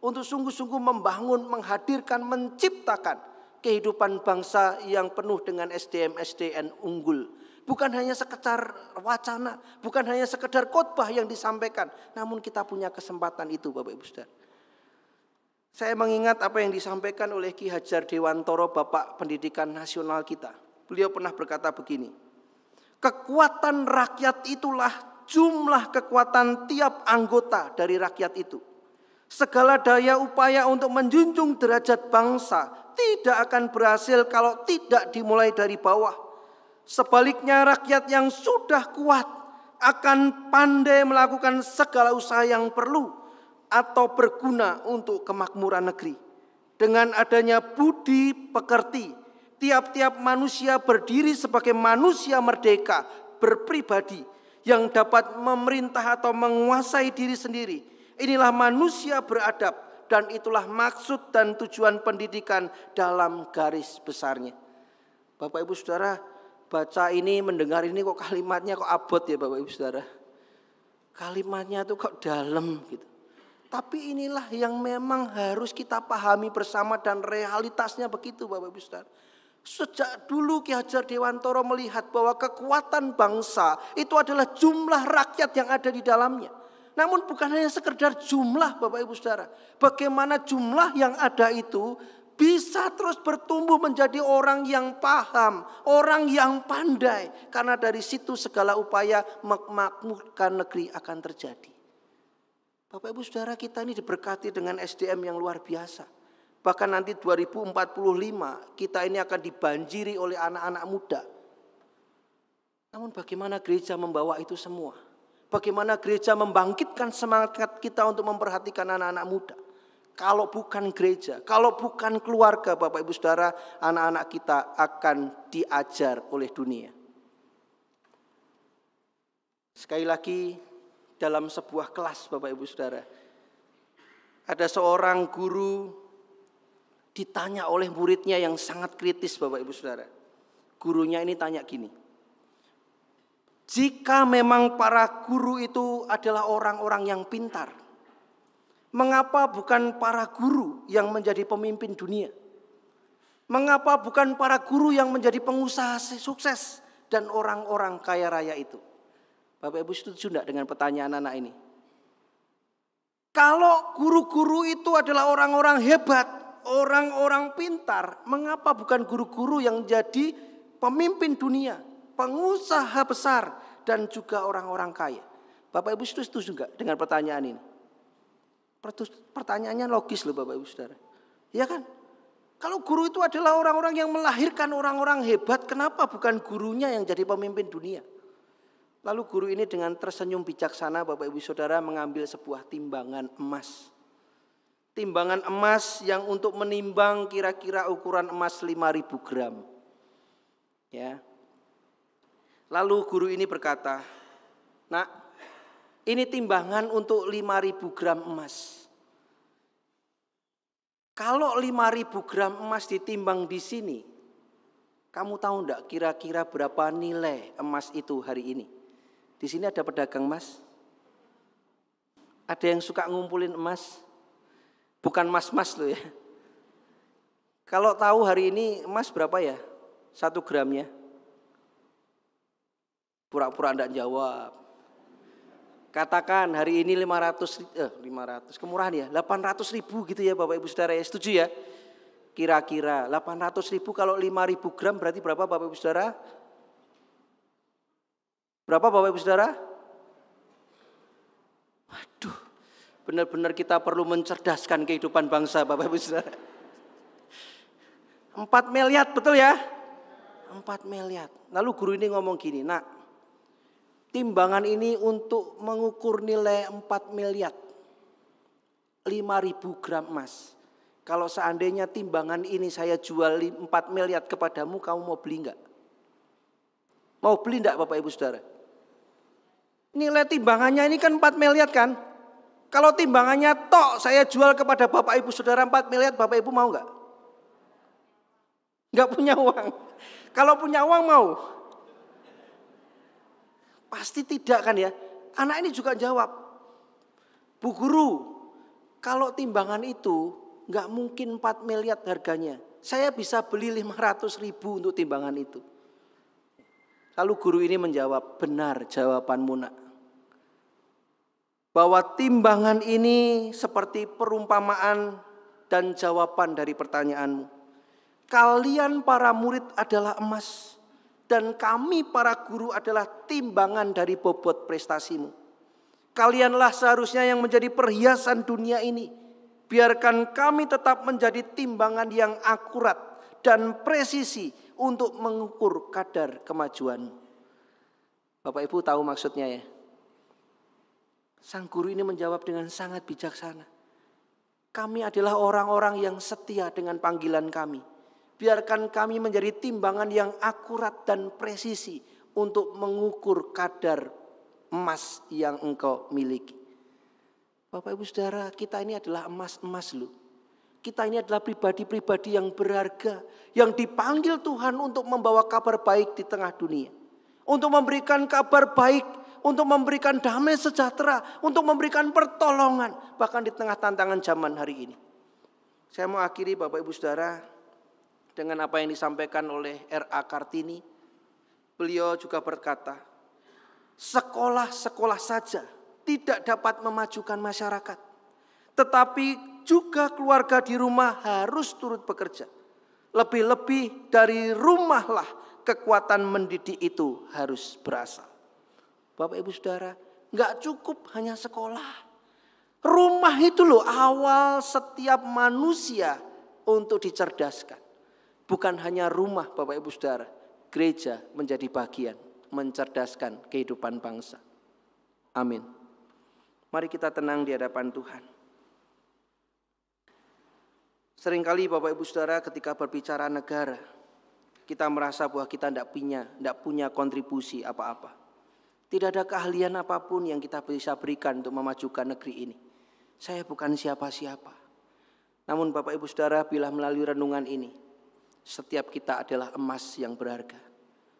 C: Untuk sungguh-sungguh membangun, menghadirkan, menciptakan kehidupan bangsa yang penuh dengan SDM-SDN unggul Bukan hanya sekedar wacana, bukan hanya sekedar khotbah yang disampaikan, namun kita punya kesempatan itu Bapak Ibu Saudara. Saya mengingat apa yang disampaikan oleh Ki Hajar Dewantoro Bapak Pendidikan Nasional kita. Beliau pernah berkata begini, kekuatan rakyat itulah jumlah kekuatan tiap anggota dari rakyat itu. Segala daya upaya untuk menjunjung derajat bangsa tidak akan berhasil kalau tidak dimulai dari bawah Sebaliknya rakyat yang sudah kuat akan pandai melakukan segala usaha yang perlu atau berguna untuk kemakmuran negeri. Dengan adanya budi pekerti, tiap-tiap manusia berdiri sebagai manusia merdeka, berpribadi, yang dapat memerintah atau menguasai diri sendiri. Inilah manusia beradab dan itulah maksud dan tujuan pendidikan dalam garis besarnya. Bapak Ibu Saudara, baca ini, mendengar ini kok kalimatnya kok abot ya Bapak Ibu Saudara. Kalimatnya tuh kok dalam gitu. Tapi inilah yang memang harus kita pahami bersama dan realitasnya begitu Bapak Ibu Saudara. Sejak dulu Ki Hajar Dewantoro melihat bahwa kekuatan bangsa itu adalah jumlah rakyat yang ada di dalamnya. Namun bukan hanya sekedar jumlah Bapak Ibu Saudara. Bagaimana jumlah yang ada itu bisa terus bertumbuh menjadi orang yang paham, orang yang pandai. Karena dari situ segala upaya memakmurkan negeri akan terjadi. Bapak Ibu Saudara kita ini diberkati dengan SDM yang luar biasa. Bahkan nanti 2045 kita ini akan dibanjiri oleh anak-anak muda. Namun bagaimana gereja membawa itu semua? Bagaimana gereja membangkitkan semangat kita untuk memperhatikan anak-anak muda? Kalau bukan gereja, kalau bukan keluarga Bapak Ibu Saudara, anak-anak kita akan diajar oleh dunia. Sekali lagi dalam sebuah kelas Bapak Ibu Saudara, ada seorang guru ditanya oleh muridnya yang sangat kritis Bapak Ibu Saudara. Gurunya ini tanya gini, jika memang para guru itu adalah orang-orang yang pintar, Mengapa bukan para guru yang menjadi pemimpin dunia? Mengapa bukan para guru yang menjadi pengusaha sukses dan orang-orang kaya raya itu? Bapak Ibu setuju tidak dengan pertanyaan anak ini? Kalau guru-guru itu adalah orang-orang hebat, orang-orang pintar, mengapa bukan guru-guru yang jadi pemimpin dunia, pengusaha besar, dan juga orang-orang kaya? Bapak Ibu setuju juga dengan pertanyaan ini? Pertanyaannya logis loh Bapak Ibu Saudara. Ya kan? Kalau guru itu adalah orang-orang yang melahirkan orang-orang hebat, kenapa bukan gurunya yang jadi pemimpin dunia? Lalu guru ini dengan tersenyum bijaksana Bapak Ibu Saudara mengambil sebuah timbangan emas. Timbangan emas yang untuk menimbang kira-kira ukuran emas 5000 gram. Ya. Lalu guru ini berkata, "Nak, ini timbangan untuk 5000 gram emas." Kalau 5000 gram emas ditimbang di sini, kamu tahu enggak kira-kira berapa nilai emas itu hari ini? Di sini ada pedagang emas. Ada yang suka ngumpulin emas. Bukan mas-mas loh ya. Kalau tahu hari ini emas berapa ya? Satu gramnya. Pura-pura enggak jawab. Katakan hari ini 500, eh 500, kemurahan ya, 800 ribu gitu ya Bapak Ibu Saudara ya, setuju ya? Kira-kira 800 ribu kalau 5 ribu gram berarti berapa Bapak Ibu Saudara? Berapa Bapak Ibu Saudara? Waduh, benar-benar kita perlu mencerdaskan kehidupan bangsa Bapak Ibu Saudara. 4 miliar betul ya? 4 miliar. Lalu guru ini ngomong gini, nak Timbangan ini untuk mengukur nilai 4 miliar. 5000 gram emas. Kalau seandainya timbangan ini saya jual 4 miliar kepadamu, kamu mau beli enggak? Mau beli enggak Bapak Ibu Saudara? Nilai timbangannya ini kan 4 miliar kan? Kalau timbangannya tok saya jual kepada Bapak Ibu Saudara 4 miliar, Bapak Ibu mau enggak? Enggak punya uang. Kalau punya uang mau. Pasti tidak kan ya. Anak ini juga jawab. Bu guru, kalau timbangan itu nggak mungkin 4 miliar harganya. Saya bisa beli 500 ribu untuk timbangan itu. Lalu guru ini menjawab, benar jawabanmu nak. Bahwa timbangan ini seperti perumpamaan dan jawaban dari pertanyaanmu. Kalian para murid adalah emas dan kami para guru adalah timbangan dari bobot prestasimu. Kalianlah seharusnya yang menjadi perhiasan dunia ini. Biarkan kami tetap menjadi timbangan yang akurat dan presisi untuk mengukur kadar kemajuanmu. Bapak Ibu tahu maksudnya ya? Sang guru ini menjawab dengan sangat bijaksana. Kami adalah orang-orang yang setia dengan panggilan kami Biarkan kami menjadi timbangan yang akurat dan presisi untuk mengukur kadar emas yang engkau miliki. Bapak Ibu Saudara, kita ini adalah emas-emas loh. Kita ini adalah pribadi-pribadi yang berharga, yang dipanggil Tuhan untuk membawa kabar baik di tengah dunia. Untuk memberikan kabar baik, untuk memberikan damai sejahtera, untuk memberikan pertolongan, bahkan di tengah tantangan zaman hari ini. Saya mau akhiri Bapak Ibu Saudara, dengan apa yang disampaikan oleh R.A. Kartini. Beliau juga berkata, sekolah-sekolah saja tidak dapat memajukan masyarakat. Tetapi juga keluarga di rumah harus turut bekerja. Lebih-lebih dari rumahlah kekuatan mendidik itu harus berasal. Bapak ibu saudara, nggak cukup hanya sekolah. Rumah itu loh awal setiap manusia untuk dicerdaskan. Bukan hanya rumah Bapak Ibu Saudara, gereja menjadi bagian mencerdaskan kehidupan bangsa. Amin. Mari kita tenang di hadapan Tuhan. Seringkali Bapak Ibu Saudara ketika berbicara negara, kita merasa bahwa kita tidak punya, tidak punya kontribusi apa-apa. Tidak ada keahlian apa pun yang kita bisa berikan untuk memajukan negeri ini. Saya bukan siapa-siapa. Namun Bapak Ibu Saudara bila melalui renungan ini, setiap kita adalah emas yang berharga.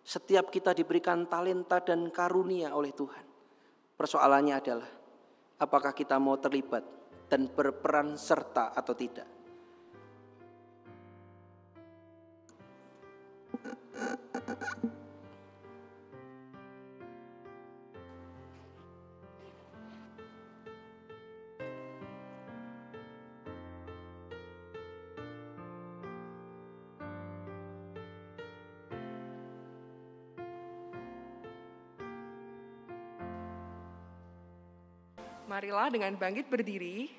C: Setiap kita diberikan talenta dan karunia oleh Tuhan. Persoalannya adalah apakah kita mau terlibat dan berperan serta atau tidak.
B: Marilah dengan bangkit berdiri.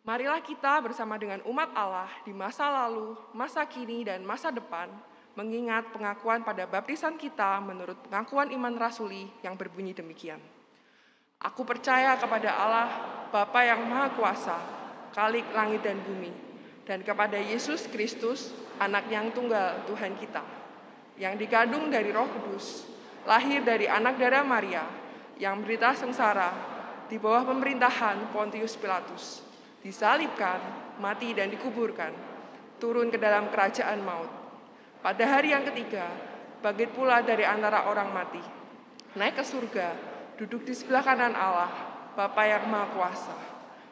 B: Marilah kita bersama dengan umat Allah di masa lalu, masa kini, dan masa depan mengingat pengakuan pada baptisan kita menurut pengakuan iman rasuli yang berbunyi demikian. Aku percaya kepada Allah, Bapa yang Maha Kuasa, Kalik langit dan bumi, dan kepada Yesus Kristus, anak yang tunggal Tuhan kita, yang dikandung dari roh kudus, lahir dari anak darah Maria, yang berita sengsara, di bawah pemerintahan Pontius Pilatus, disalibkan, mati dan dikuburkan, turun ke dalam kerajaan maut. Pada hari yang ketiga, bangkit pula dari antara orang mati, naik ke surga, duduk di sebelah kanan Allah, Bapa yang Maha Kuasa.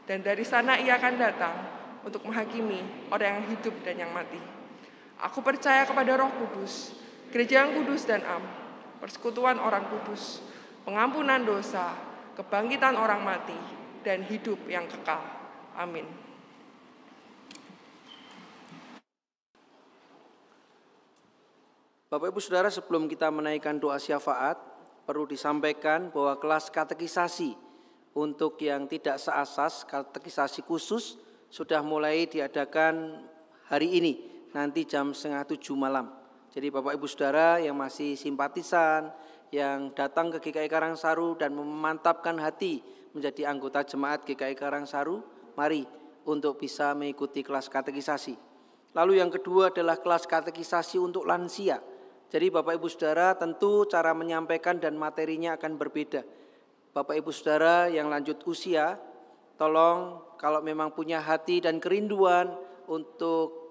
B: Dan dari sana ia akan datang untuk menghakimi orang yang hidup dan yang mati. Aku percaya kepada roh kudus, gereja yang kudus dan am, persekutuan orang kudus, pengampunan dosa, kebangkitan orang mati, dan hidup yang kekal. Amin.
C: Bapak Ibu Saudara sebelum kita menaikkan doa syafaat perlu disampaikan bahwa kelas katekisasi untuk yang tidak seasas katekisasi khusus sudah mulai diadakan hari ini nanti jam setengah tujuh malam. Jadi Bapak Ibu Saudara yang masih simpatisan, yang datang ke GKI Karangsaru dan memantapkan hati menjadi anggota jemaat GKI Karangsaru, mari untuk bisa mengikuti kelas katekisasi. Lalu yang kedua adalah kelas katekisasi untuk lansia. Jadi Bapak Ibu Saudara tentu cara menyampaikan dan materinya akan berbeda. Bapak Ibu Saudara yang lanjut usia, tolong kalau memang punya hati dan kerinduan untuk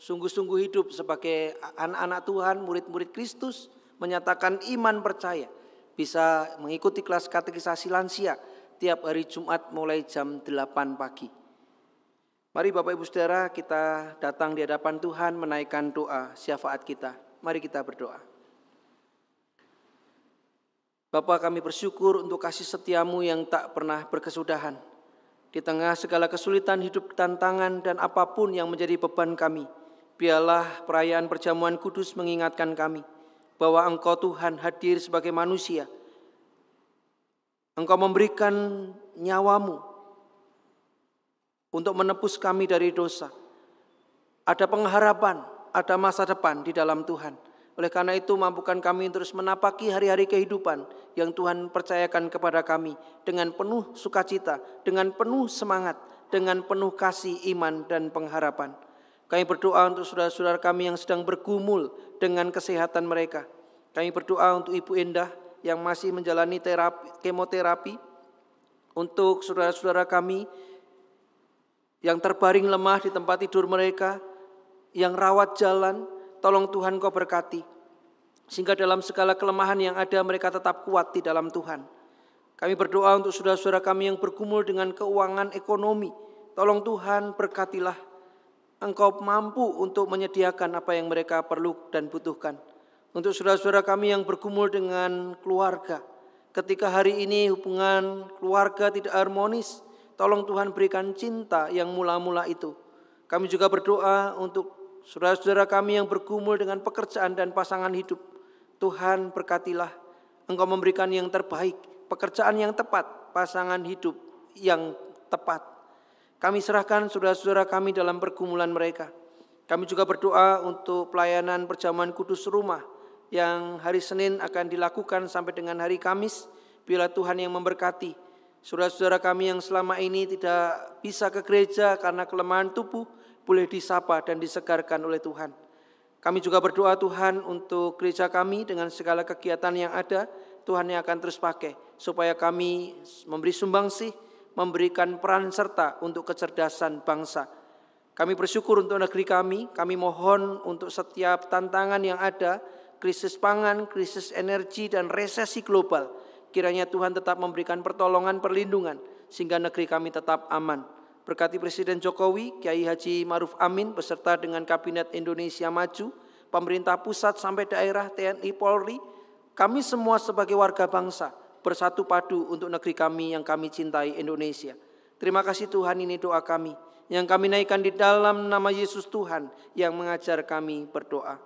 C: sungguh-sungguh hidup sebagai anak-anak Tuhan, murid-murid Kristus, menyatakan iman percaya, bisa mengikuti kelas katekisasi lansia tiap hari Jumat mulai jam 8 pagi. Mari Bapak Ibu Saudara kita datang di hadapan Tuhan menaikkan doa syafaat kita. Mari kita berdoa. Bapak kami bersyukur untuk kasih setiamu yang tak pernah berkesudahan. Di tengah segala kesulitan hidup tantangan dan apa pun yang menjadi beban kami, biarlah perayaan perjamuan kudus mengingatkan kami bahwa Engkau Tuhan hadir sebagai manusia. Engkau memberikan nyawamu untuk menebus kami dari dosa. Ada pengharapan, ada masa depan di dalam Tuhan. Oleh karena itu mampukan kami terus menapaki hari-hari kehidupan yang Tuhan percayakan kepada kami dengan penuh sukacita, dengan penuh semangat, dengan penuh kasih, iman, dan pengharapan. Kami berdoa untuk saudara-saudara kami yang sedang bergumul dengan kesehatan mereka. Kami berdoa untuk Ibu Endah yang masih menjalani terapi, kemoterapi. Untuk saudara-saudara kami yang terbaring lemah di tempat tidur mereka, yang rawat jalan, tolong Tuhan kau berkati. Sehingga dalam segala kelemahan yang ada mereka tetap kuat di dalam Tuhan. Kami berdoa untuk saudara-saudara kami yang bergumul dengan keuangan ekonomi. Tolong Tuhan berkatilah Engkau mampu untuk menyediakan apa yang mereka perlu dan butuhkan. Untuk saudara-saudara kami yang bergumul dengan keluarga, ketika hari ini hubungan keluarga tidak harmonis, tolong Tuhan berikan cinta yang mula-mula itu. Kami juga berdoa untuk saudara-saudara kami yang bergumul dengan pekerjaan dan pasangan hidup. Tuhan berkatilah, Engkau memberikan yang terbaik, pekerjaan yang tepat, pasangan hidup yang tepat. Kami serahkan saudara-saudara kami dalam pergumulan mereka. Kami juga berdoa untuk pelayanan perjamuan kudus rumah yang hari Senin akan dilakukan sampai dengan hari Kamis. Bila Tuhan yang memberkati. Saudara-saudara kami yang selama ini tidak bisa ke gereja karena kelemahan tubuh, boleh disapa dan disegarkan oleh Tuhan. Kami juga berdoa Tuhan untuk gereja kami dengan segala kegiatan yang ada, Tuhan yang akan terus pakai supaya kami memberi sumbangsih memberikan peran serta untuk kecerdasan bangsa. Kami bersyukur untuk negeri kami, kami mohon untuk setiap tantangan yang ada, krisis pangan, krisis energi, dan resesi global. Kiranya Tuhan tetap memberikan pertolongan, perlindungan, sehingga negeri kami tetap aman. Berkati Presiden Jokowi, Kiai Haji Maruf Amin, beserta dengan Kabinet Indonesia Maju, pemerintah pusat sampai daerah TNI Polri, kami semua sebagai warga bangsa, bersatu padu untuk negeri kami yang kami cintai Indonesia. Terima kasih Tuhan ini doa kami yang kami naikkan di dalam nama Yesus Tuhan yang mengajar kami berdoa.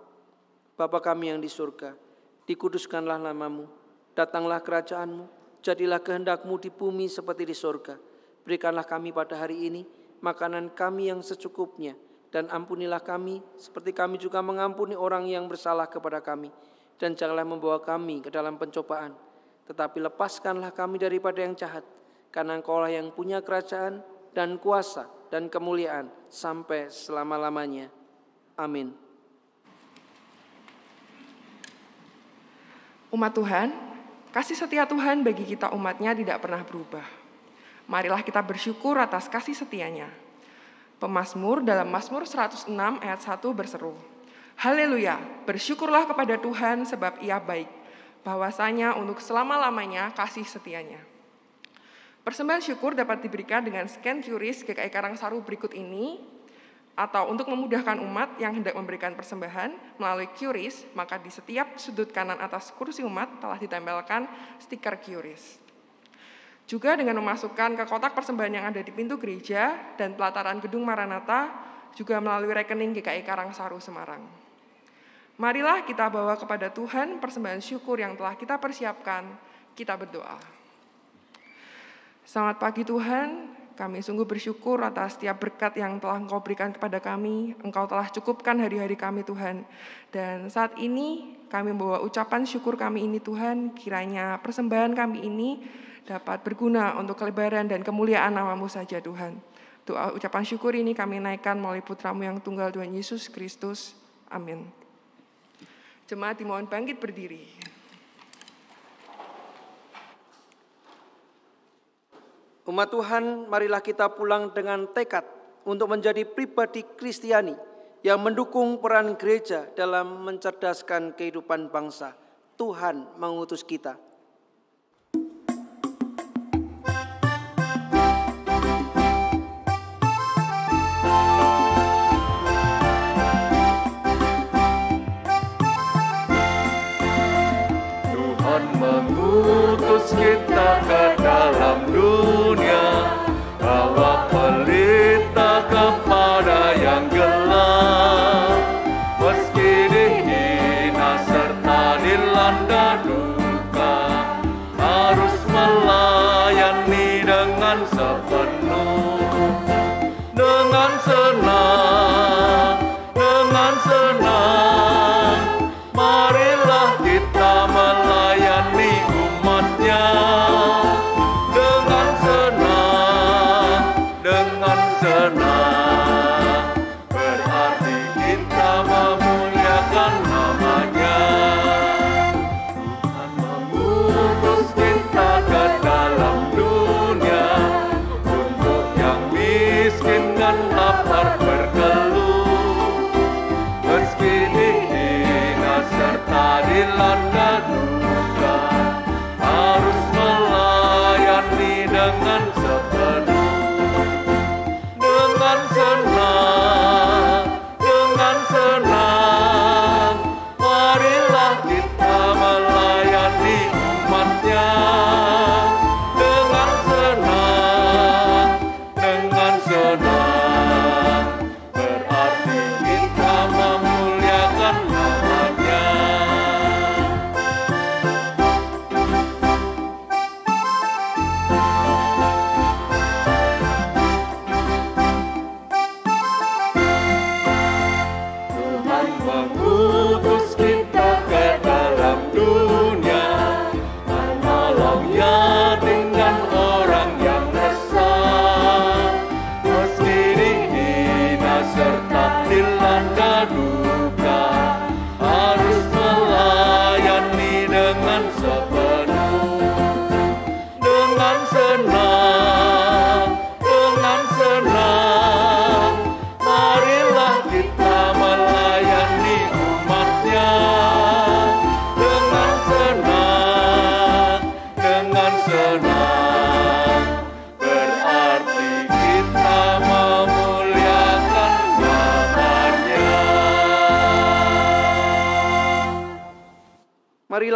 C: Bapa kami yang di surga, dikuduskanlah namamu, datanglah kerajaanmu, jadilah kehendakmu di bumi seperti di surga. Berikanlah kami pada hari ini makanan kami yang secukupnya,
A: Dan ampunilah kami seperti kami juga mengampuni orang yang bersalah kepada kami. Dan janganlah membawa kami ke dalam pencobaan. Tetapi lepaskanlah kami daripada yang jahat. Karena engkaulah yang punya kerajaan dan kuasa dan kemuliaan sampai selama-lamanya. Amin.
B: Umat Tuhan, kasih setia Tuhan bagi kita umatnya tidak pernah berubah. Marilah kita bersyukur atas kasih setianya. Pemazmur dalam Mazmur 106 ayat 1 berseru, Haleluya, bersyukurlah kepada Tuhan sebab ia baik, bahwasanya untuk selama-lamanya kasih setianya. Persembahan syukur dapat diberikan dengan scan QRIS GKI Karangsaru berikut ini, atau untuk memudahkan umat yang hendak memberikan persembahan melalui QRIS, maka di setiap sudut kanan atas kursi umat telah ditempelkan stiker QRIS. Juga dengan memasukkan ke kotak persembahan yang ada di pintu gereja dan pelataran gedung Maranatha, juga melalui rekening GKI Karangsaru Semarang. Marilah kita bawa kepada Tuhan persembahan syukur yang telah kita persiapkan. Kita berdoa. Selamat pagi Tuhan, kami sungguh bersyukur atas setiap berkat yang telah Engkau berikan kepada kami. Engkau telah cukupkan hari-hari kami Tuhan. Dan saat ini kami membawa ucapan syukur kami ini Tuhan, kiranya persembahan kami ini dapat berguna untuk kelebaran dan kemuliaan namamu saja Tuhan. Doa ucapan syukur ini kami naikkan melalui putramu yang tunggal Tuhan Yesus Kristus. Amin. Jemaat dimohon bangkit berdiri.
A: Umat Tuhan, marilah kita pulang dengan tekad untuk menjadi pribadi Kristiani yang mendukung peran gereja dalam mencerdaskan kehidupan bangsa. Tuhan mengutus kita.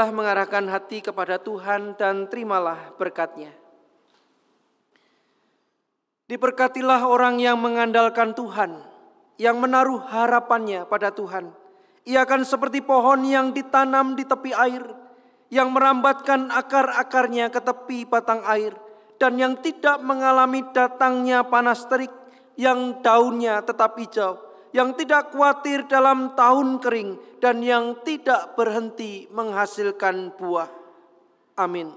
A: Mengarahkan hati kepada Tuhan dan terimalah berkatnya. Diberkatilah orang yang mengandalkan Tuhan, yang menaruh harapannya pada Tuhan. Ia akan seperti pohon yang ditanam di tepi air, yang merambatkan akar-akarnya ke tepi batang air, dan yang tidak mengalami datangnya panas terik, yang daunnya tetap hijau,
C: yang tidak khawatir dalam tahun kering, dan yang tidak berhenti menghasilkan buah. Amin.